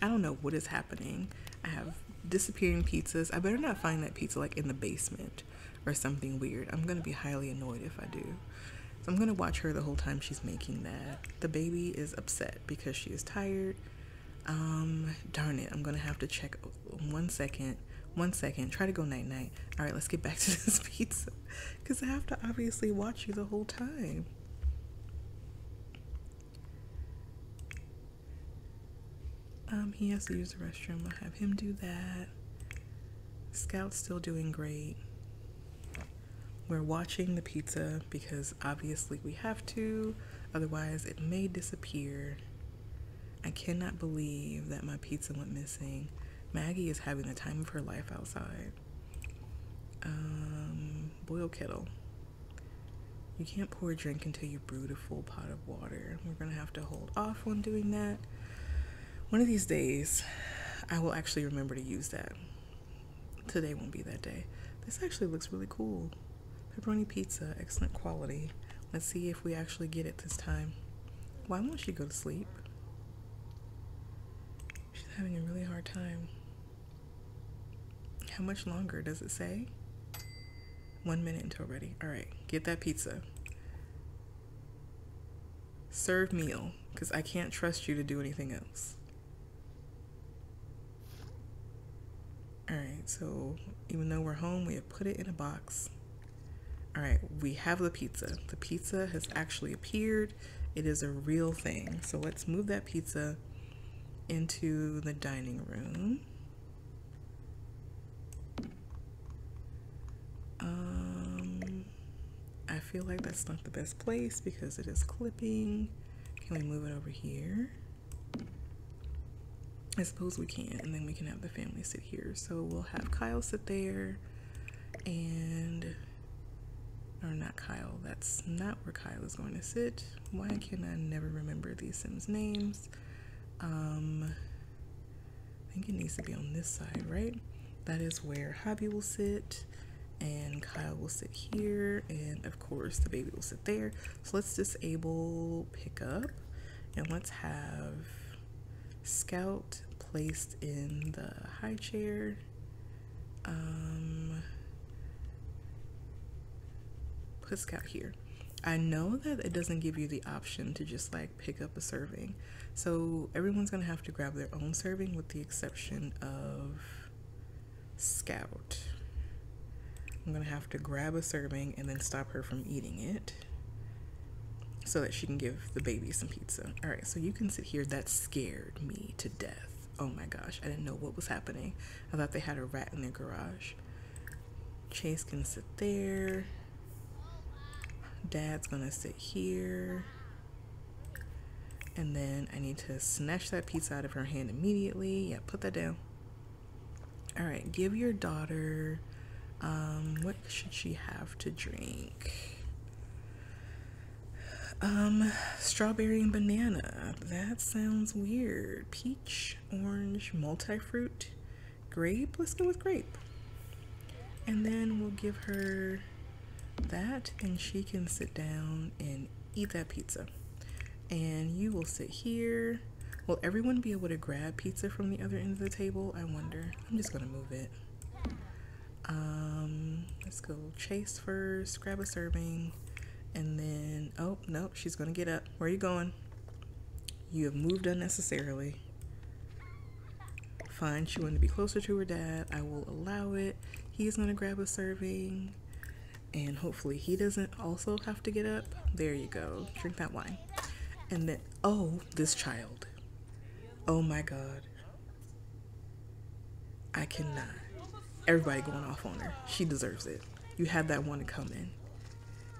I don't know what is happening. I have disappearing pizzas. I better not find that pizza like in the basement or something weird. I'm gonna be highly annoyed if I do. So I'm gonna watch her the whole time she's making that. The baby is upset because she is tired. Um, darn it, I'm gonna have to check one second. One second. Try to go night night. All right, let's get back to this pizza because I have to obviously watch you the whole time. Um, he has to use the restroom. I'll have him do that. Scout's still doing great. We're watching the pizza because obviously we have to, otherwise, it may disappear. I cannot believe that my pizza went missing. Maggie is having the time of her life outside. Um, boil kettle. You can't pour a drink until you brewed a full pot of water. We're gonna have to hold off on doing that. One of these days, I will actually remember to use that. Today won't be that day. This actually looks really cool. Pepperoni pizza, excellent quality. Let's see if we actually get it this time. Why won't she go to sleep? She's having a really hard time. How much longer does it say? One minute until ready. All right, get that pizza. Serve meal, because I can't trust you to do anything else. All right, so even though we're home, we have put it in a box. All right, we have the pizza. The pizza has actually appeared. It is a real thing. So let's move that pizza into the dining room. Um, I feel like that's not the best place because it is clipping. Can we move it over here? I suppose we can, and then we can have the family sit here. So we'll have Kyle sit there, and or not Kyle. That's not where Kyle is going to sit. Why can I never remember these Sims names? Um, I think it needs to be on this side, right? That is where Javi will sit, and Kyle will sit here, and of course the baby will sit there. So let's disable pickup, and let's have Scout placed in the high chair. Um, put Scout here. I know that it doesn't give you the option to just like pick up a serving. So everyone's gonna have to grab their own serving with the exception of Scout. I'm gonna have to grab a serving and then stop her from eating it so that she can give the baby some pizza. All right, so you can sit here. That scared me to death. Oh my gosh, I didn't know what was happening. I thought they had a rat in their garage. Chase can sit there. Dad's gonna sit here. And then I need to snatch that pizza out of her hand immediately. Yeah, put that down. All right, give your daughter, um, what should she have to drink? Um, strawberry and banana. That sounds weird. Peach, orange, multi-fruit, grape. Let's go with grape. And then we'll give her that and she can sit down and eat that pizza. And you will sit here. Will everyone be able to grab pizza from the other end of the table? I wonder. I'm just gonna move it. Um, let's go chase first, grab a serving. And then, oh, no, she's going to get up. Where are you going? You have moved unnecessarily. Fine, she wanted to be closer to her dad. I will allow it. He's going to grab a serving. And hopefully he doesn't also have to get up. There you go. Drink that wine. And then, oh, this child. Oh my God. I cannot. Everybody going off on her. She deserves it. You had that one to come in.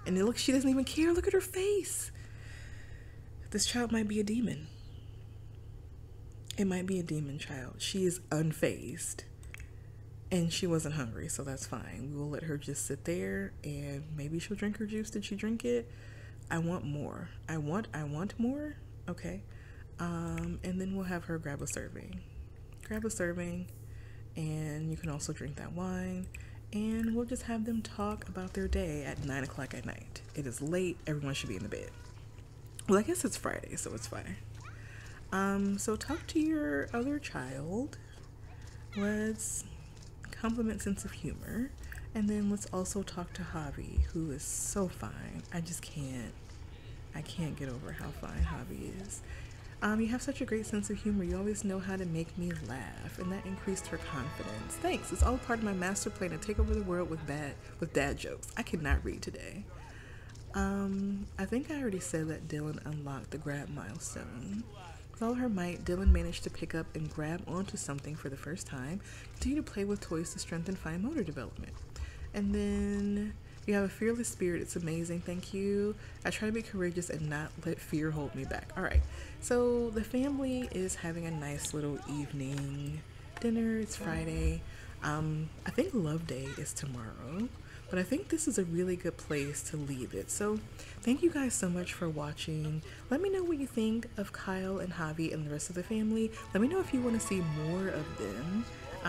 And look, she doesn't even care. Look at her face. This child might be a demon. It might be a demon child. She is unfazed. And she wasn't hungry, so that's fine. We will let her just sit there and maybe she'll drink her juice. Did she drink it? I want more. I want I want more. Okay. Um, and then we'll have her grab a serving. Grab a serving and you can also drink that wine and we'll just have them talk about their day at 9 o'clock at night. It is late, everyone should be in the bed. Well, I guess it's Friday, so it's fine. Um, so talk to your other child. Let's compliment sense of humor. And then let's also talk to Javi, who is so fine. I just can't, I can't get over how fine Javi is. Um, you have such a great sense of humor. You always know how to make me laugh, and that increased her confidence. Thanks. It's all part of my master plan to take over the world with bad with dad jokes. I cannot read today. Um, I think I already said that Dylan unlocked the grab milestone. With all her might, Dylan managed to pick up and grab onto something for the first time. Continue to play with toys to strengthen fine motor development. And then you have a fearless spirit. It's amazing. Thank you. I try to be courageous and not let fear hold me back. All right. So the family is having a nice little evening dinner. It's Friday. Um, I think Love Day is tomorrow but I think this is a really good place to leave it. So, thank you guys so much for watching. Let me know what you think of Kyle and Javi and the rest of the family. Let me know if you want to see more of them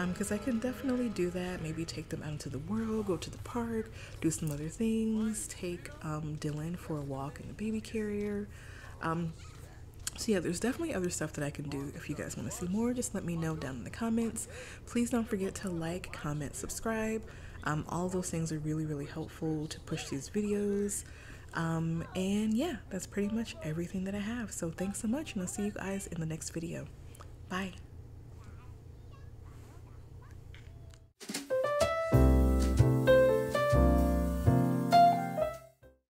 because um, I can definitely do that. Maybe take them out into the world, go to the park, do some other things, take um, Dylan for a walk in a baby carrier. Um, so yeah, there's definitely other stuff that I can do. If you guys want to see more, just let me know down in the comments. Please don't forget to like, comment, subscribe. Um, all those things are really, really helpful to push these videos. Um, and yeah, that's pretty much everything that I have. So thanks so much, and I'll see you guys in the next video. Bye.